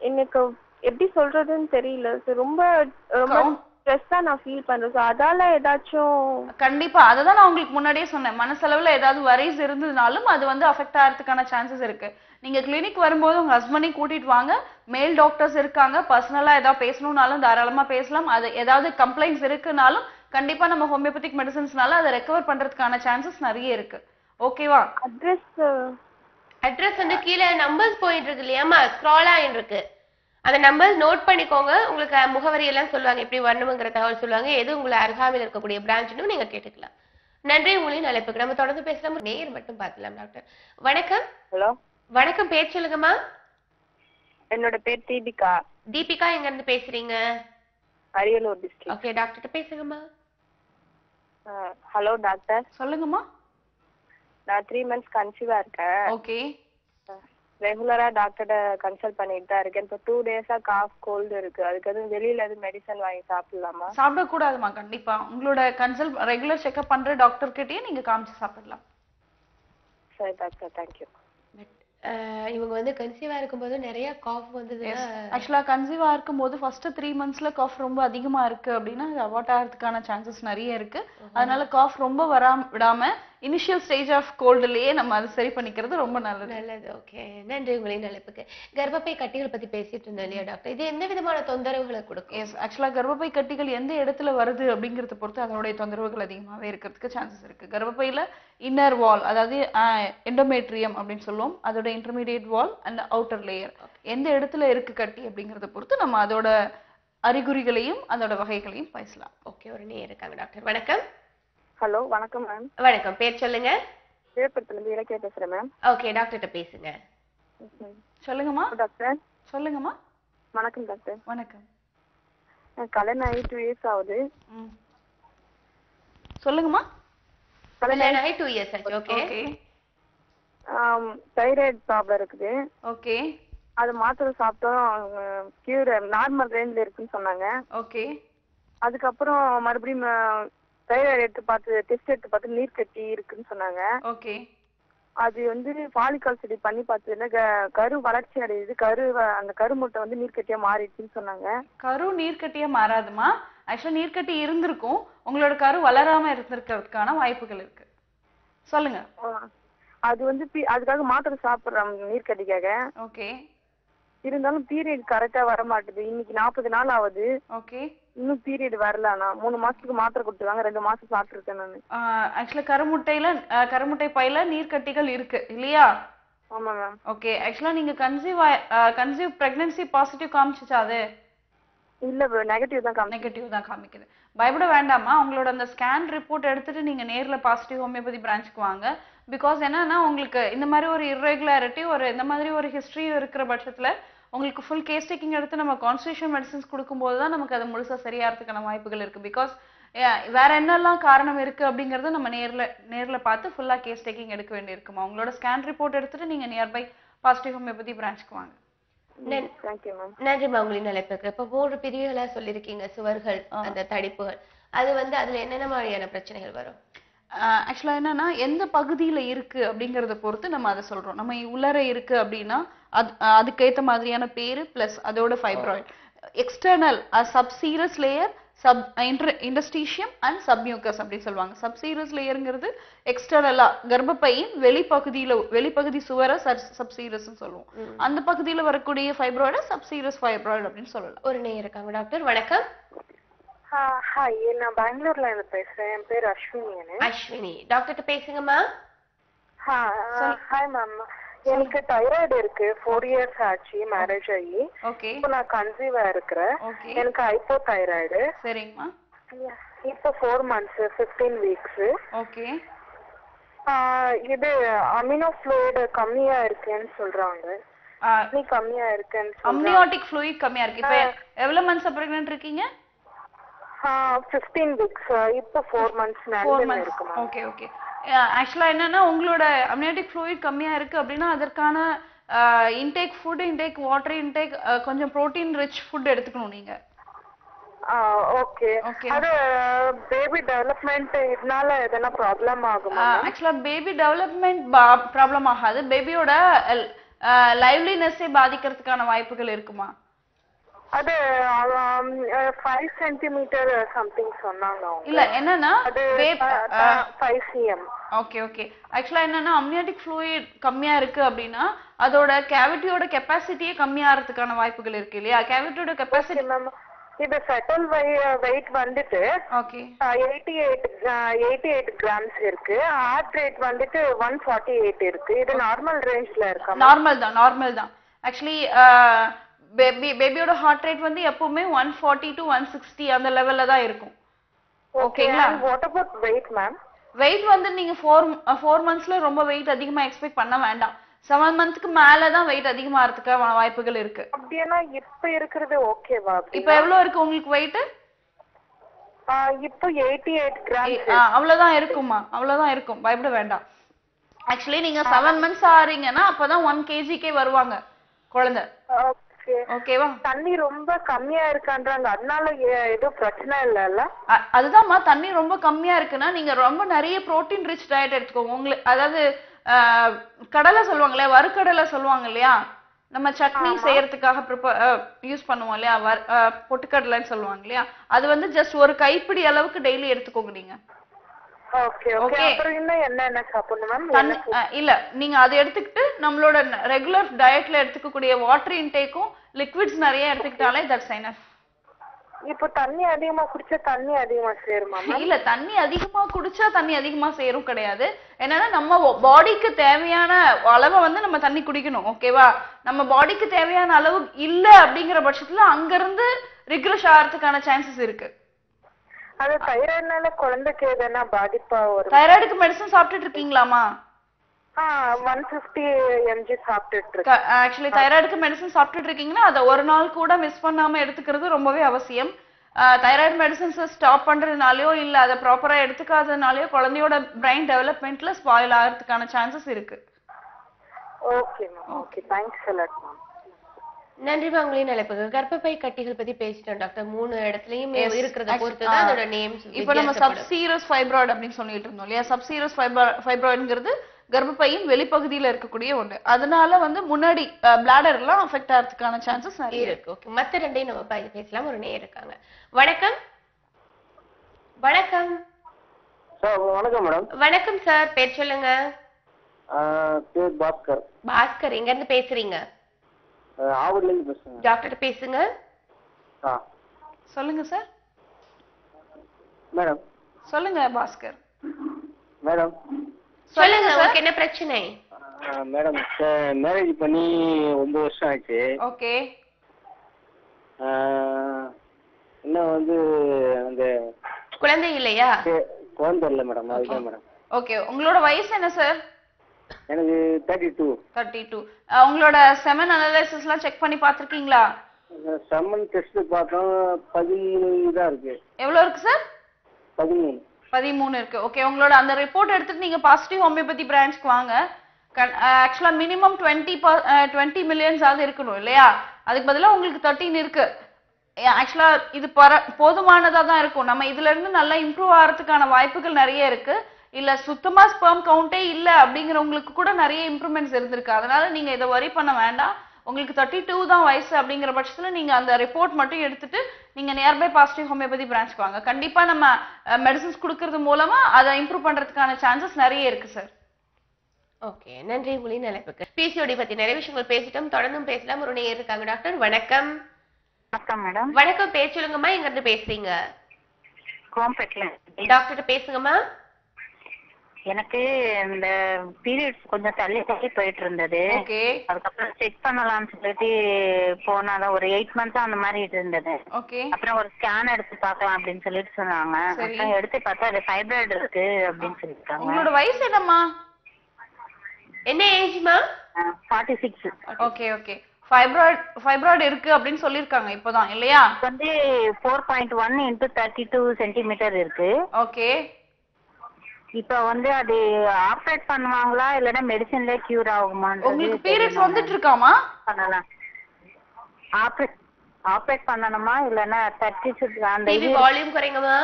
எனக்கு எப்படி சொல்றதுன்னு தெரியல. ரொம்ப ரொம்ப ஸ்ட்ரெஸ்ஸா நான் ஃபீல் பண்றேன். ஸோ அதால ஏதாச்சும் கண்டிப்பா. அதை தான் நான் உங்களுக்கு முன்னாடியே சொன்னேன். மனசளவுல ஏதாவது வரிஸ் இருந்ததுனாலும் அது வந்து அஃபெக்ட் ஆகிறதுக்கான சான்சஸ் இருக்கு. நீங்க கிளினிக் வரும்போது உங்க ஹஸ்பண்டையும் கூட்டிட்டு வாங்க. மேல் டாக்டர்ஸ் இருக்காங்க. பர்சனலா ஏதாவது பேசணும்னாலும் தாராளமா பேசலாம். அது ஏதாவது கம்ப்ளைண்ட்ஸ் இருக்குனாலும் கண்டிப்பா நம்ம ஹோமியோபதிக் மெடிசன்ஸ்னால அதை ரெக்கவர் பண்றதுக்கான சான்சஸ் நிறைய இருக்கு. ஓகேவா அட்ரஸ் அட்ரஸ் வந்து கீழே நம்பர்ஸ் போயிட்டு இருக்கு இல்லையாம்மா ஸ்க்ரால் ஆயிட்டு இருக்கு அந்த நம்பர்ஸ் நோட் பண்ணிக்கோங்க. உங்களுக்கு முகவரி எல்லாம் சொல்லுவாங்க. எப்படி வரணுங்கிற தகவல் சொல்லுவாங்க. எது உங்களை அருகாமையில் இருக்கக்கூடிய பிரான்ச்னு நீங்க கேட்டுக்கலாம். நன்றி உங்களையும் அழைப்புக்கு. நம்ம தொடர்ந்து பேசலாம். நேர் மட்டும் பார்க்கலாம் டாக்டர் வணக்கம். ஹலோ. வணக்கம். பேர் சொல்லுங்கம்மா. என்னோட பேர் தீபிகா. தீபிகா எங்க இருந்து பேசுறீங்க? அரியலூர் டிஸ்ட்ரிக்ட் ஓகே டாக்டர்கிட்ட பேசுங்கம்மா. ஹலோ டாக்டர் சொல்லுங்கம்மா. நான் த்ரீ மந்த்ஸ் கன்சீவா இருக்கேன். ஓகே ரெகுலரா டாக்டர்கிட்ட கன்சல்ட் பண்ணிட்டு தான் இருக்கேன். இப்போ டூ டேஸா காஃப் கோல்டு இருக்கு. அதுக்கு எதுவும் வெளியில எதுவும் மெடிசன் வாங்கி சாப்பிடலாமா? சாப்பிடக்கூடாதுமா கண்டிப்பா. உங்களோட கன்சல்ட் ரெகுலர் செக்அப் பண்ற டாக்டர் கிட்டயே நீங்க காமிச்சு சாப்பிடலாம். சரி டாக்டர் தேங்க்யூ இவங்க வந்து கன்சீவா இருக்கும்போது நிறைய காஃப் வந்ததுன்னா ஆக்சுவலா கன்சீவா இருக்கும்போது ஃபர்ஸ்ட் த்ரீ மந்த்ஸ்ல காஃப் ரொம்ப அதிகமா இருக்கு அப்படின்னா அது அவாட் ஆகிறதுக்கான சான்சஸ் நிறைய இருக்கு. அதனால காஃப் ரொம்ப வராம விடாம இனிஷியல் ஸ்டேஜ் ஆஃப் கோல்டுலயே நம்ம அதை சரி பண்ணிக்கிறது ரொம்ப நல்லது. நல்லது ஓகே நன்றி உங்களின் அழைப்புக்கு கர்ப்பப்பை கட்டிகள் பத்தி பேசிட்டு இருந்தோம் இல்லையா டாக்டர் இது எந்த விதமான தொந்தரவுகளை கொடுக்கும்? எஸ் ஆக்சுவலா கர்ப்பப்பை கட்டிகள் எந்த இடத்துல வருது அப்படிங்கறத பொறுத்து அதனுடைய தொந்தரவுகள் அதிகமாவே இருக்கிறதுக்கு சான்சஸ் இருக்கு. கர்ப்பப்பையில இன்னர் வால் அதாவது எண்டோமேட்ரியம் அப்படின்னு சொல்லுவோம். அதோட intermediate wall and outer layer எந்த இடத்துல இருக்கு கட்டி அப்படிங்கறத பொறுத்து நம்ம அதோட அறிகுறிகளையும் அதோட வகைகளையும் பேசலாம். ஓகே ஒரு நேர் இருக்காங்க டாக்டர் வணக்கம். ஹலோ வணக்கம் மேம். வணக்கம். பேர் சொல்லுங்க. விழுப்புரத்துலேருந்து இலக்கியா பேசுகிறேன் மேம். ஓகே டாக்டர்கிட்ட பேசுங்க. சொல்லுங்கம்மா. டாக்டர். சொல்லுங்கம்மா. வணக்கம் டாக்டர். வணக்கம். கல்யாணம் ஆகி டூ இயர்ஸ் ஆகுது. ம். சொல்லுங்கம்மா. கல்யாணம் ஆகி டூ இயர்ஸ் ஆச்சு ஓகே. ஓகே தைராய்டு ப்ராப்ளம் இருக்குது. ஓகே. அது மாத்திரை சாப்பிட்டோம். கியூர் நார்மல் ரேஞ்சில் இருக்குன்னு சொன்னாங்க. ஓகே. அதுக்கப்புறம் மறுபடியும் தைராய்டு எடுத்து பார்த்து டெஸ்ட் எடுத்து பார்த்து நீர் கட்டி இருக்குன்னு சொன்னாங்க. ஓகே. அது வந்து பாலிகால் செடி பண்ணி பார்த்ததுல க- கரு வளர்ச்சி அடையுது. கரு அந்த கருமுட்டை வந்து நீர் கட்டியா மாறிடுச்சுன்னு சொன்னாங்க. கரு நீர்க்கட்டியா மாறாதுமா? ஆக்சுவலா நீர்க்கட்டி இருந்திருக்கும். உங்களோட கரு வளராம இருந்திருக்கிறதுக்கான வாய்ப்புகள் இருக்கு. சொல்லுங்க. அது வந்து பி- அதுக்காக மாத்திரை சாப்பிட்றோம் நீர் கட்டிக்காக. ஓகே. இருந்தாலும் பீரியட் கரெக்டா வர மாட்டுது இன்னைக்கு நாற்பது நாள் ஆகுது. ஓகே. இன்னும் பீரியட் வரல ஆனா மூணு மாசத்துக்கு மாத்திரை கொடுத்துருக்காங்க. ரெண்டு மாசம் சாப்பிட்டுருக்கேன் நான். ஆக்சுவலா கருமுட்டையில கருமுட்டை பையில நீர்க்கட்டிகள் இருக்கு. இல்லையா? ஆமா மேம் ஓகே ஆக்சுவலா நீங்க கன்சீவ் கன்சீவ் பிரெக்னன்சி பாசிட்டிவ் காமிச்சுச்சா அது? இல்ல நெகட்டிவ் தான் நெகட்டிவ் தான் காமிக்குது. பயப்பட வேண்டாமா உங்களோட அந்த ஸ்கேன் ரிப்போர்ட் எடுத்துட்டு நீங்க நேர்ல பாசிட்டிவ் ஹோமியோபதி பிரான்ச்சுக்கு வாங்க. பிகாஸ் என்னன்னா உங்களுக்கு இந்த மாதிரி ஒரு irregularity ஒரு இந்த மாதிரி ஒரு ஹிஸ்டரி இருக்கிற பட்சத்துல உங்களுக்கு ஃபுல் கேஸ் டேக்கிங் எடுத்து நம்ம கான்ஸ்டியூஷன் மெடிசன்ஸ் கொடுக்கும்போது தான் நமக்கு அது முழுசா சரியாகிறதுக்கான வாய்ப்புகள் இருக்கு. பிகாஸ் வேற என்னெல்லாம் காரணம் இருக்கு அப்படிங்கறத நம்ம நேர்ல நேர்ல பார்த்து ஃபுல்லா கேஸ் டேக்கிங் எடுக்க வேண்டியிருக்குமா? உங்களோட ஸ்கேன் ரிப்போர்ட் எடுத்துட்டு நீங்க நியர்பை பாசிட்டிவ் ஹோமியோபதி பிரான்ச்சுக்கு வாங்க. நன்றிமா உங்களின் அழைப்புக்கு. இப்ப மூன்று பிரிவுகளா சொல்லியிருக்கீங்க. சுவர்கள் அந்த தடிப்புகள். அது வந்து அதுல என்னென்ன மாதிரியான பிரச்சனைகள் வரும்? ஆக்சுவலா என்னன்னா எந்த பகுதியில இருக்கு அப்படிங்கறத பொறுத்து நம்ம அதை சொல்றோம். நம்ம உள்ளர இருக்கு அப்படின்னா அது அஹ் அதுக்கேத்த மாதிரியான பேரு பிளஸ் அதோட fibroid external subserous layer sub interstitium and submucous அப்படின்னு சொல்லுவாங்க. சப்சீரஸ் லேயருங்கிறது எக்ஸ்டர்னலா கர்ப்பப்பையின் வெளிப்பகுதியில வெளிப்பகுதி சுவர சப்சீரஸ்னு சொல்லுவோம். அந்த பகுதியில வரக்கூடிய ஃபைப்ராய்ட சப்சீரஸ் ஃபைப்ராய்டு அப்படின்னு சொல்லலாம். ஒரு நேயர் இருக்காங்க. டாக்டர் வணக்கம். ஹாய் நான் பெங்களூர்ல இருந்து பேசுறேன். என் பேர் அஸ்வினி அஸ்வினி டாக்டர்கிட்ட பேசுங்கம்மா. ஹாய் மேம் எனக்கு தைராய்டு இருக்கு. ஃபோர் இயர்ஸ் ஆச்சு மேரேஜ் ஆகி இப்போ நான் கன்சீவா இருக்கிறேன். எனக்கு ஹைப்போ தைராய்டு சரிங்கம்மா இப்போ four months fifteen weeks okay இது அமினோ ஃப்ளூயிட் கம்மியா இருக்குன்னு சொல்றாங்க. தண்ணி கம்மியா இருக்குன்னு அம்னியாட்டிக் ஃப்ளூயிட் கம்மியா இருக்கு. இப்ப எவ்வளவு மந்த்ஸ் பிரெக்னன்ட் இருக்கீங்க? ஃபிஃப்டீன் வீக்ஸ் இப்போ four months four months okay okay ஆக்சுவலா என்னன்னா உங்களோட அம்னியாட்டிக் ஃப்ளூயிட் கம்மியா இருக்கு அப்படின்னா அதற்கான intake food intake water intake கொஞ்சம் ப்ரோட்டீன் ரிச் ஃபுட் எடுத்துக்கணும் நீங்க. ஓகே. அது பேபி டெவலப்மெண்ட் இதனால எதனா ப்ராப்ளம் ஆகுமா ஆக்சுவலா பேபி டெவலப்மெண்ட் ப்ராப்ளம் ஆகாது. பேபியோட லைவ்லினஸ்ஸே பாதிக்கிறதுக்கான வாய்ப்புகள் இருக்குமா? அது ஃபைவ் சென்டிமீட்டர் சம்திங் சொன்னாங்க இல்ல என்னன்னா ஃபைவ் சிஎம் ஓகே ஓகே ஆக்சுவலா என்னன்னா அம்னியாட்டிக் ஃப்ளூயிட் கம்மியா இருக்கு அப்படின்னா அதோட கேவிட்டியோட கெப்பாசிட்டியே கம்மியாகிறதுக்கான வாய்ப்புகள் இருக்கு இல்லையா? கேவிட்டியோட கெப்பாசிட்டி மேம் இது செட்டல் வெயிட் வந்துட்டு okay eighty eight eighty eight grams இருக்கு. ஹார்ட் ரேட் வந்துட்டு ஒன் ஃபார்ட்டி எயிட் இருக்கு. இது நார்மல் ரேஞ்ச்ல இருக்கா நார்மல் தான் நார்மல் தான். ஆக்சுவலி பேபி பேபியோட ஹார்ட் ரேட் வந்து எப்பவுமே one forty to one sixty அந்த லெவல்ல தான் இருக்கும். ஓகேங்களா? What about weight ma'am weight வந்து நீங்க ஃபோர் ஃபோர் மந்த்ஸ்ல ரொம்ப வெயிட் அதிகமா எக்ஸ்பெக்ட் பண்ண வேண்டாம். செவன் மந்த்ஸ்க்கு மேல தான் வெயிட் அதிகமா இருக்கிறதுக்கான வாய்ப்புகள் இருக்கு. அப்படின்னா இப்ப இருக்கிறது ஓகேவா இப்போ எவ்வளவு இருக்கு உங்களுக்கு வெயிட் இப்போ எயிட்டி எயிட் கிராம்ஸ் அவ்வளவுதான் இருக்குமா அவ்வளவுதான் இருக்கும். பயப்பட வேண்டாம். ஆக்சுவலி நீங்க செவன் மந்த்ஸ் ஆறீங்கன்னா அப்பதான் ஒன் கேஜிக்கே வருவாங்க குழந்தை. ஓகே ஓகேவா தண்ணி ரொம்ப கம்மியா இருக்கான்றாங்க. அதனால எதுவும் பிரச்சனை இல்லைல்ல? அ- அதுதாம்மா. தண்ணி ரொம்ப கம்மியா இருக்குன்னா நீங்க ரொம்ப நிறைய புரோட்டீன் ரிச் டயட் எடுத்துக்கோங்க. உங்களுக்கு அதாவது கடலை சொல்லுவாங்க இல்லையா வறுக்கடலை சொல்லுவாங்க இல்லையா? நம்ம சட்னி செய்யறதுக்காக ப்ரிப்பேர் யூஸ் பண்ணுவோம் இல்லையா? வர் பொட்டுக்கடலைன்னு சொல்லுவாங்க இல்லையா? அது வந்து ஜஸ்ட் ஒரு கைப்பிடி அளவுக்கு டெய்லி எடுத்துக்கோங்க நீங்க. இல்ல. நீங்க அதை எடுத்துக்கிட்டு நம்மளோட ரெகுலர் டயட்ல எடுத்துக்கக்கூடிய வாட்டர் இன்டேக்கும் லிக்விட்ஸ் நிறைய எடுத்துக்கிட்டாலே தட்ஸ் எனஃப் இப்போ தண்ணி அதிகமா குடிச்சா தண்ணி அதிகமா சேருமா இல்ல தண்ணி அதிகமா குடிச்சா தண்ணி அதிகமா சேரும் கிடையாது. என்னன்னா நம்ம பாடிக்கு தேவையான அளவை வந்து நம்ம தண்ணி குடிக்கணும் ஓகேவா நம்ம பாடிக்கு தேவையான அளவு இல்ல அப்படிங்கிற பட்சத்துல அங்க இருந்து ரிக்ரஷ் ஆகிறதுக்கான சான்சஸ் இருக்கு. அது தைராய்டுனால குழந்தைக்கு எதனா பாதிப்பா வரும்? தைராய்டுக்கு மெடிசன் சாப்பிட்டுட்டு இருக்கீங்களாமா ஆக்சுவலி தைராய்டுக்கு மெடிசன் சாப்பிட்டுட்டு இருக்கீங்கன்னா அதை ஒரு நாள் கூட மிஸ் பண்ணாம எடுத்துக்கிறது ரொம்பவே அவசியம். தைராய்டு மெடிசன்ஸை ஸ்டாப் பண்றதுனாலயோ இல்ல அதை ப்ராப்பரா எடுத்துக்காததுனாலயோ குழந்தையோட பிரைன் டெவலப்மெண்ட்ல ஸ்பாயில் ஆகிறதுக்கான சான்சஸ் இருக்கு. Okay ma'am okay thanks a lot ma'am நன்றி உங்களின் அழைப்புக்கு கர்ப்பப்பை கட்டிகள் பத்தி பேசிட்டோம் டாக்டர் மூணு இடத்துலயும். இருக்கிறத Actu- பொறுத்து தான் ஆ. அதோட நேம்ஸ் இப்போ நம்ம சப்சீரஸ் ஃபைப்ராய்டு அப்படின்னு சொல்லிட்டு இருந்தோம் இல்லையா? சப்சீரஸ் ஃபைப்ராய்டுங்கிறது கர்ப்பப்பையின் வெளிப்பகுதியில இருக்கக்கூடிய ஒண்ணு. அதனால வந்து முன்னாடி பிளாடர் எல்லாம் அஃபெக்ட் ஆகிறதுக்கான சான்சஸ் நிறைய இருக்கு. ஓகே மத்த ரெண்டையும் நம்ம பேசலாம். ஒரு நேயர் இருக்காங்க. வணக்கம். வணக்கம். சார் வணக்கம் மேடம் வணக்கம் சார் பேர் சொல்லுங்க. பேர் பாஸ்கர். பாஸ்கர். எங்க இருந்து பேசுறீங்க ஆவூர்லேருந்து பேசுகிறேன் டாக்டர் பேசுங்க. சொல்லுங்க சார் மேடம். சொல்லுங்க பாஸ்கர். மேடம். சொல்லுங்க உங்களுக்கு என்ன பிரச்சனை? மேடம் மேரேஜ் பண்ணி ஒன்பது வருஷம் ஆச்சு. ஓகே. இன்னும் வந்து அந்த குழந்தை இல்லையா? குழந்தை இல்லை மேடம் அதுதான் மேடம். ஓகே உங்களோட வயசு என்ன சார்? எனக்கு தேர்ட்டி டூ தேர்ட்டி டூ உங்களோட செமன் அனலைசிஸ்லாம் செக் பண்ணி பார்த்துருக்கீங்களா? செம்மன் டெஸ்ட் பார்த்தோம் பதிமூணு தான் இருக்கு. எவ்வளோ இருக்கு சார்? பதிமூணு. பதிமூணு இருக்கு. ஓகே உங்களோட அந்த ரிப்போர்ட் எடுத்துட்டு நீங்க பாசிட்டிவ் ஹோமியோபதி பிரான்ச்க்கு வாங்க. ஆக்சுவலா மினிமம் டுவெண்ட்டி டுவெண்ட்டி மில்லியன்ஸ் ஆகுது இருக்கணும் இல்லையா? அதுக்கு பதிலாக உங்களுக்கு தேர்ட்டின் இருக்கு. ஆக்சுவலா இது பர போதுமானதா தான் இருக்கும். நம்ம இதுல இருந்து நல்லா இம்ப்ரூவ் ஆகிறதுக்கான வாய்ப்புகள் நிறைய இருக்கு. இல்ல சுத்தமா ஸ்பெர்ம் கவுண்டே இல்ல அப்படிங்கிறவங்களுக்கு கூட நிறைய இம்ப்ரூவ்மெண்ட்ஸ் இருந்திருக்கு. அதனால நீங்க இதை வரி பண்ண வேண்டாம். உங்களுக்கு தேர்ட்டி டூ தான் வயசு அப்படிங்கிற பட்சத்துல நீங்க அந்த ரிப்போர்ட் மட்டும் எடுத்துட்டு நீங்க நியர்பை பாசிட்டிவ் ஹோமியோபதி பிரான்ச்க்கு வாங்க. கண்டிப்பா நம்ம மெடிசன்ஸ் கொடுக்கறது மூலமா அதை இம்ப்ரூவ் பண்றதுக்கான சான்சஸ் நிறைய இருக்கு சார் ஓகே நன்றி உங்களின் அழைப்புக்கு பிசிஓடி பத்தி நிறைய விஷயங்கள் பேசிட்டோம். தொடர்ந்தும் பேசலாம். ஒரு நேயர் இருக்காங்க டாக்டர் வணக்கம். வணக்கம் மேடம் வணக்கம். பேர் சொல்லுங்கம்மா. எங்க இருந்து பேசுறீங்க? கோம்பேட்ல. டாக்டர் பேசுங்கம்மா. எனக்கு இந்த பீரியட்ஸ் கொஞ்சம் தள்ளி தள்ளி போயிட்டு இருந்தது. ஓகே அதுக்கப்புறம் செக் பண்ணலாம்னு சொல்லிட்டு போனாதான் ஒரு எயிட் மந்த்ஸ் அந்த மாதிரி இருந்தது. ஓகே அப்புறம் ஒரு ஸ்கேன் எடுத்து பார்க்கலாம் அப்படின்னு சொல்லிட்டு சொன்னாங்க. சரி. அப்புறம் எடுத்து பார்த்தா அது ஃபைப்ராய்டு இருக்கு அப்படின்னு சொல்லிட்டாங்க. உங்களோட வயசு என்னம்மா? என்ன ஏஜ்மா forty six okay okay fibroid fibroid இருக்கு அப்படின்னு சொல்லியிருக்காங்க இப்போதான் இல்லையா? வந்து four point one into thirty two centimeter இருக்கு. ஓகே இப்போ வந்து அது ஆப்ரேட் பண்ணுவாங்களா? இல்லைன்னா மெடிசன்ல கியூர் ஆகுமான்றது உங்களுக்கு பீரியட்ஸ் வந்துட்டு இருக்காமா பண்ணலாம். ஆப்ரேட் ஆப்ரேட் பண்ணணுமா? இல்லைன்னா தேர்ட்டி அந்த டிவி வால்யூம் குறைங்கம்மா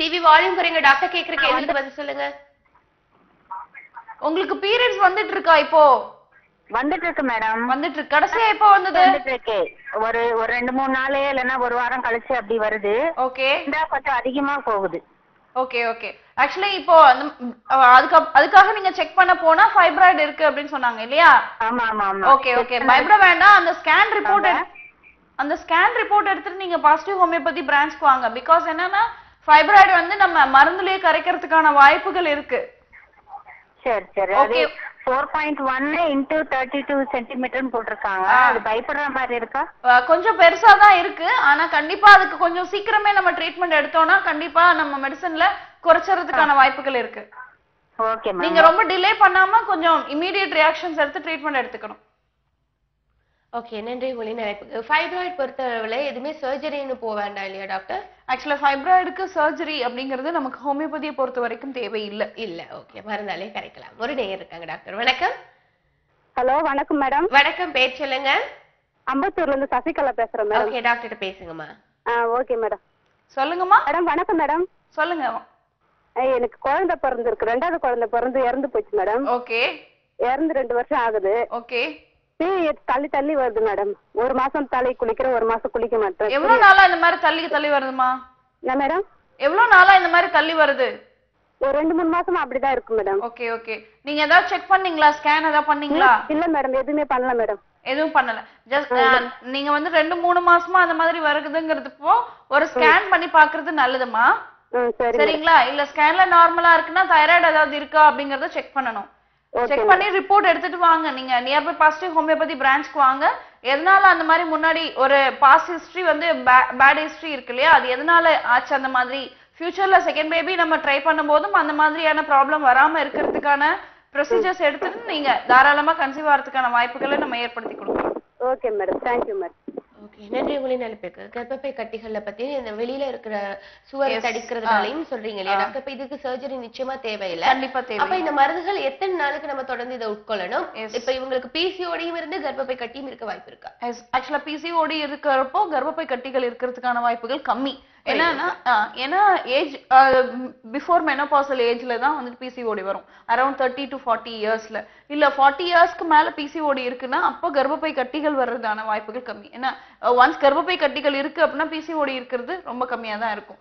டிவி வால்யூம் குறைங்க. டாக்டர் கேக்குற கேள்விக்கு பதில் சொல்லுங்க. உங்களுக்கு பீரியட்ஸ் வந்துட்டு இருக்கா இப்போ? வந்துட்டு இருக்கு மேடம் வந்துட்டு இருக்கு கடைசியா எப்போ வந்தது? வந்துட்டு இருக்கு ஒரு ஒரு ரெண்டு மூணு நாள் இல்லைன்னா ஒரு வாரம் கழிச்சு அப்படி வருது. ஓகே இந்த கொஞ்சம் அதிகமா போகுது. ஓகே ஓகே ஆக்சுவலி இப்போ அதுக்கு அதுக்காக நீங்க செக் பண்ண போனா ஃபைப்ராய்டு இருக்கு அப்படின்னு சொன்னாங்க இல்லையா? ஆமா ஆமா ஓகே ஓகே பயப்பட வேண்டாம் அந்த ஸ்கேன் ரிப்போர்ட் அந்த ஸ்கேன் ரிப்போர்ட் எடுத்துட்டு நீங்க பாசிட்டிவ் ஹோமியோபதி பிரான்ச்க்கு வாங்க. பிகாஸ் என்னன்னா ஃபைப்ராய்டு வந்து நம்ம மருந்துலயே கரைக்கிறதுக்கான வாய்ப்புகள் இருக்கு. சரி சரி. Okay. Four point one into thirty two சென்டிமீட்டர்னு போட்டிருக்காங்க. அது பயப்படுற மாதிரி இருக்கா? கொஞ்சம் பெருசா தான் இருக்கு. ஆனா கண்டிப்பா அதுக்கு கொஞ்சம் சீக்கிரமே நம்ம ட்ரீட்மெண்ட் எடுத்தோம்னா கண்டிப்பா நம்ம மெடிசன்ல குறைச்சறதுக்கான வாய்ப்புகள் இருக்கு. நீங்க ரொம்ப டிலே பண்ணாம கொஞ்சம் இமீடியட் ரியாக்ஷன்ஸ் எடுத்து ட்ரீட்மெண்ட் எடுத்துக்கணும். ஓகே நன்றி உங்களின் அழைப்புக்கு ஃபைப்ராய்ட் பொறுத்தளவுல எதுவுமே சர்ஜரின்னு போக வேண்டாம் இல்லையா டாக்டர் ஆக்சுவலா ஃபைப்ராய்டுக்கு சர்ஜரி அப்படிங்கிறது நமக்கு ஹோமியோபதியை பொறுத்த வரைக்கும் தேவையில்லை. இல்ல ஓகே மருந்தாலே கரைக்கலாம். ஒரு நேயர் இருக்காங்க டாக்டர் வணக்கம். ஹலோ வணக்கம் மேடம் வணக்கம் பேர் சொல்லுங்க. அம்பத்தூர்ல இருந்து சசிகலா பேசுறேன் மேடம் ஓகே டாக்டர் பேசுங்கம்மா. ஆ ஓகே மேடம் சொல்லுங்கம்மா. மேடம் வணக்கம் மேடம் சொல்லுங்க. எனக்கு குழந்தை பிறந்திருக்கு. ரெண்டாவது குழந்தை பிறந்து இறந்து போச்சு மேடம் ஓகே இறந்து ரெண்டு வருஷம் ஆகுது. ஓகே தள்ளி தள்ளி வருது மேடம் ஒரு மாசம் தலை குளிக்கிறேன் ஒரு மாசம் குளிக்க மாட்டேன். எவ்வளவு நாளா இந்த மாதிரி தள்ளி தள்ளி வருதுமா என்ன மேடம் எவ்வளவு நாளா இந்த மாதிரி தள்ளி வருது? ஒரு ரெண்டு மூணு மாசமா அப்படிதான் இருக்கு மேடம் ஓகே ஓகே. நீங்க ஏதாவது செக் பண்ணீங்களா? ஸ்கேன் ஏதாவது பண்ணீங்களா? இல்ல மேடம் எதுவுமே பண்ணல மேடம் எதுவும் பண்ணல. ஜஸ்ட் நீங்க வந்து ரெண்டு மூணு மாசமா அந்த மாதிரி வருதுங்கிறதுப்போ ஒரு ஸ்கேன் பண்ணி பாக்குறது நல்லதுமா? சரிங்களா? இல்ல ஸ்கேன்ல நார்மலா இருக்குன்னா தைராய்டு ஏதாவது இருக்கா அப்படிங்கறத செக் பண்ணணும். செக் பண்ணி ரிப்போர்ட் எடுத்துட்டு வாங்க. நீங்க நியர்பை பாசிட்டிவ் ஹோமியோபதி பிரான்ச்க்கு வாங்க. எதனால அந்த மாதிரி முன்னாடி ஒரு பாஸ்ட் ஹிஸ்டரி வந்து பேட் ஹிஸ்டரி இருக்கு இல்லையா? அது எதனால ஆச்சு அந்த மாதிரி? ஃபியூச்சர்ல செகண்ட் பேபி நம்ம ட்ரை பண்ணும்போதும் அந்த மாதிரியான ப்ராப்ளம் வராம இருக்கிறதுக்கான ப்ரொசீஜர்ஸ் எடுத்துட்டு நீங்க தாராளமா கன்சீவ் ஆகிறதுக்கான வாய்ப்புகளை நம்ம ஏற்படுத்தி கொடுக்கலாம். Okay madam thank you madam okay. நன்றி உங்களின் அழைப்புக்கு கர்ப்பப்பை கட்டிகள்ல பத்தி இந்த வெளியில இருக்கிற சுவர் தடிக்கிறதுனாலையும் சொல்றீங்க இல்லையா? இப்ப இதுக்கு சர்ஜரி நிச்சயமா தேவையில்லை. கண்டிப்பா தேவை அப்ப இந்த மருந்துகள் எத்தனை நாளுக்கு நம்ம தொடர்ந்து இதை உட்கொள்ளணும்? இப்ப இவங்களுக்கு பிசிஓடியும் இருந்து கர்ப்பப்பை கட்டியும் இருக்க வாய்ப்பு இருக்கா? ஆக்சுவலா பிசிஓடி இருக்கிறப்போ கர்ப்பப்பை கட்டிகள் இருக்கிறதுக்கான வாய்ப்புகள் கம்மி. என்னன்னா ஏன்னா ஏஜ் பிஃபோர் மெனோபாசல் ஏஜ்ல தான் வந்துட்டு பிசிஓடி வரும். அரௌண்ட் தேர்ட்டி டு ஃபார்ட்டி இயர்ஸ்ல இல்ல ஃபார்ட்டி இயர்ஸ்க்கு மேல பிசிஓடி இருக்குன்னா அப்போ கர்ப்பப்பை கட்டிகள் வர்றதான வாய்ப்புகள் கம்மி. ஏன்னா ஒன்ஸ் கர்ப்பப்பை கட்டிகள் இருக்கு அப்படின்னா பிசிஓடி இருக்கிறது ரொம்ப கம்மியா தான் இருக்கும்.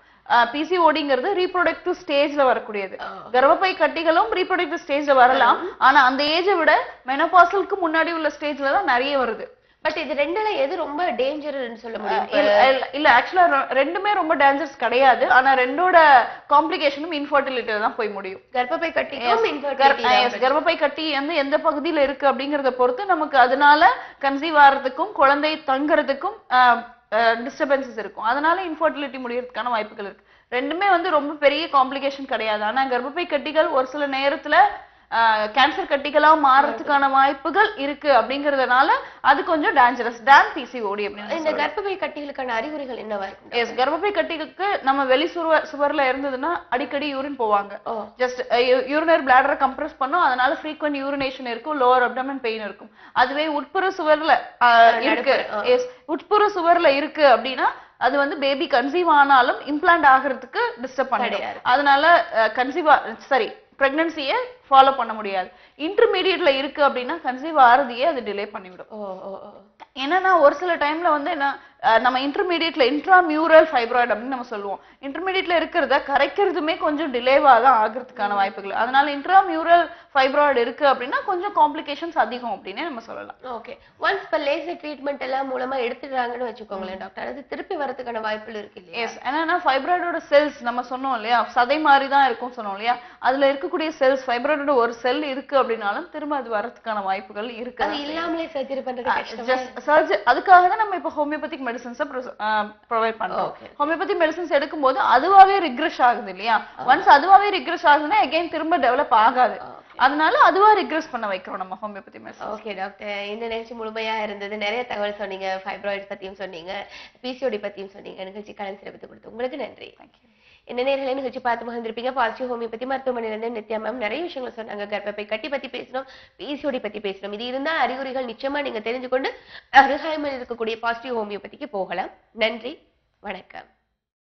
பிசிஓடிங்கிறது ரீப்ரொடக்டிவ் ஸ்டேஜ்ல வரக்கூடியது. கர்ப்பப்பை கட்டிகளும் ரீப்ரொடக்டிவ் ஸ்டேஜ்ல வரலாம். ஆனா அந்த ஏஜை விட மெனோபாசலுக்கு முன்னாடி உள்ள ஸ்டேஜ்ல தான் நிறைய வருது. பட் இது ரெண்டுல எது ரொம்ப டேஞ்சர்னு சொல்ல முடியும்? இல்ல ஆக்சுவலா ரெண்டுமே ரொம்ப டேஞ்சர்ஸ் கிடையாது. ஆனா ரெண்டோட காம்ப்ளிகேஷனும் இன்ஃபர்டிலிட்டில தான் போய் முடியும். கர்ப்பப்பை yes, கர்ப்பப்பை கட்டி வந்து எந்த பகுதியில இருக்கு அப்படிங்கறத பொறுத்து நமக்கு அதனால கன்சீவ் ஆகிறதுக்கும் குழந்தை தங்குறதுக்கும் டிஸ்டர்பன்சஸ் இருக்கும். அதனால இன்ஃபர்டிலிட்டி முடியறதுக்கான வாய்ப்புகள் இருக்கு. ரெண்டுமே வந்து ரொம்ப பெரிய காம்ப்ளிகேஷன் கிடையாது. ஆனா கர்ப்பப்பை கட்டிகள் ஒரு சில நேரத்துல கேன்சர் கட்டிகளா மாறதுக்கான வாய்ப்புகள் இருக்கு அப்படிங்கறதுனால அது கொஞ்சம் டேஞ்சரஸ் டேன் பிசிஓடி அப்படின்னு இந்த கர்ப்பப்பை கட்டிகளுக்கான அறிகுறிகள் என்னவா இருக்கும் எஸ் கர்ப்பப்பை கட்டிகளுக்கு நம்ம வெளி சுவர் சுவர்ல இருந்ததுன்னா அடிக்கடி யூரின் போவாங்க. ஜஸ்ட் யூரினரி பிளாடரை கம்ப்ரஸ் பண்ணும் அதனால ஃப்ரீக்வெண்ட் யூரினேஷன் இருக்கும் லோவர் அப்டமன் பெயின் இருக்கும். அதுவே உட்புற சுவர்ல இருக்கு. எஸ் உட்புற சுவர்ல இருக்கு அப்படின்னா அது வந்து பேபி கன்சீவ் ஆனாலும் இம்ப்ளான்ட் ஆகிறதுக்கு டிஸ்டர்ப் பண்ணிடும். அதனால கன்சீவ் சாரி பிரெக்னன்சியை ஃபாலோ பண்ண முடியாது. இன்டர்மீடியட்ல இருக்கு அப்படின்னா கன்சீவ் ஆறதையே அது டிலே பண்ணிவிடும். ஓ ஓ ஓ. என்னன்னா ஒரு சில டைம்ல வந்து என்ன நம்ம இன்டர்மீடியட்ல இன்ட்ராமியூரல் ஃபைப்ராய்டு அப்படின்னு நம்ம சொல்லுவோம். இன்டர்மீடியட்ல இருக்கிறத கரைக்கிறதுமே கொஞ்சம் டிலேவா தான் ஆகிறதுக்கான வாய்ப்புகள். அதனால இன்ட்ராமியூரல் ஃபைப்ராய்டு இருக்கு அப்படின்னா கொஞ்சம் காம்ப்ளிகேஷன்ஸ் அதிகம் அப்படின்னே நம்ம சொல்லலாம். ஓகே ஒன்ஸ் இப்ப லேசர் ட்ரீட்மெண்ட் எல்லாம் மூலமா எடுத்துடுறாங்கன்னு வச்சுக்கோங்களேன் டாக்டர் அது திருப்பி வரதுக்கான வாய்ப்புகள் இருக்கு இல்லையா? எஸ் என்னன்னா ஃபைப்ராய்டோட செல்ஸ் நம்ம சொன்னோம் இல்லையா? சதை மாதிரி தான் இருக்கும் சொன்னோம் இல்லையா? அதுல இருக்கக்கூடிய செல்ஸ் ஃபைப்ராய்டோட ஒரு செல் இருக்கு அப்படின்னாலும் திரும்ப அது வரதுக்கான வாய்ப்புகள் இருக்கு அது இல்லாமலே சர்ஜரி பண்றது அதுக்காக தான் நம்ம இப்போ ஹோமியோபதிக் மெடிசன்ஸை ப்ரொவைட் பண்றோம். ஹோமியோபதி மெடிசன்ஸ் எடுக்கும்போது அதுவாவே ரிக்ரெஷ் ஆகுது இல்லையா? ஒன்ஸ் அதுவாவே ரிக்ரெஷ் ஆகுதுன்னா எகைன் திரும்ப டெவலப் ஆகாது. அதனால அதுவா ரிக்ரெஸ் பண்ண வைக்கிறோம் நம்ம ஹோமியோபதி மெடிசன் ஓகே டாக்டர் இந்த நிகழ்ச்சி முழுமையா இருந்தது. நிறைய தகவல் சொன்னீங்க. ஃபைப்ராய்ட்ஸ் பத்தியும் சொன்னீங்க. பிசிஓடி பத்தியும் சொன்னீங்க. நிகழ்ச்சி கலன் சிறப்பித்து கொடுத்து உங்களுக்கு நன்றி. என்ன நேர்களை நிகழ்ச்சி பார்த்து மகிழ்ந்திருப்பீங்க. பாசிட்டிவ் ஹோமியோபதி மருத்துவமனையிலிருந்து நித்யா மேம் நிறைய விஷயங்கள் சொன்னாங்க. கர்ப்பப்பை கட்டி பத்தி பேசணும் பிசிஓடி பத்தி பேசணும் இது இருந்தா அறிகுறிகள் நிச்சயமா நீங்க தெரிஞ்சு கொண்டு அருகாமையில் இருக்கக்கூடிய பாசிட்டிவ் ஹோமியோபதிக்கு போகலாம். நன்றி. வணக்கம்.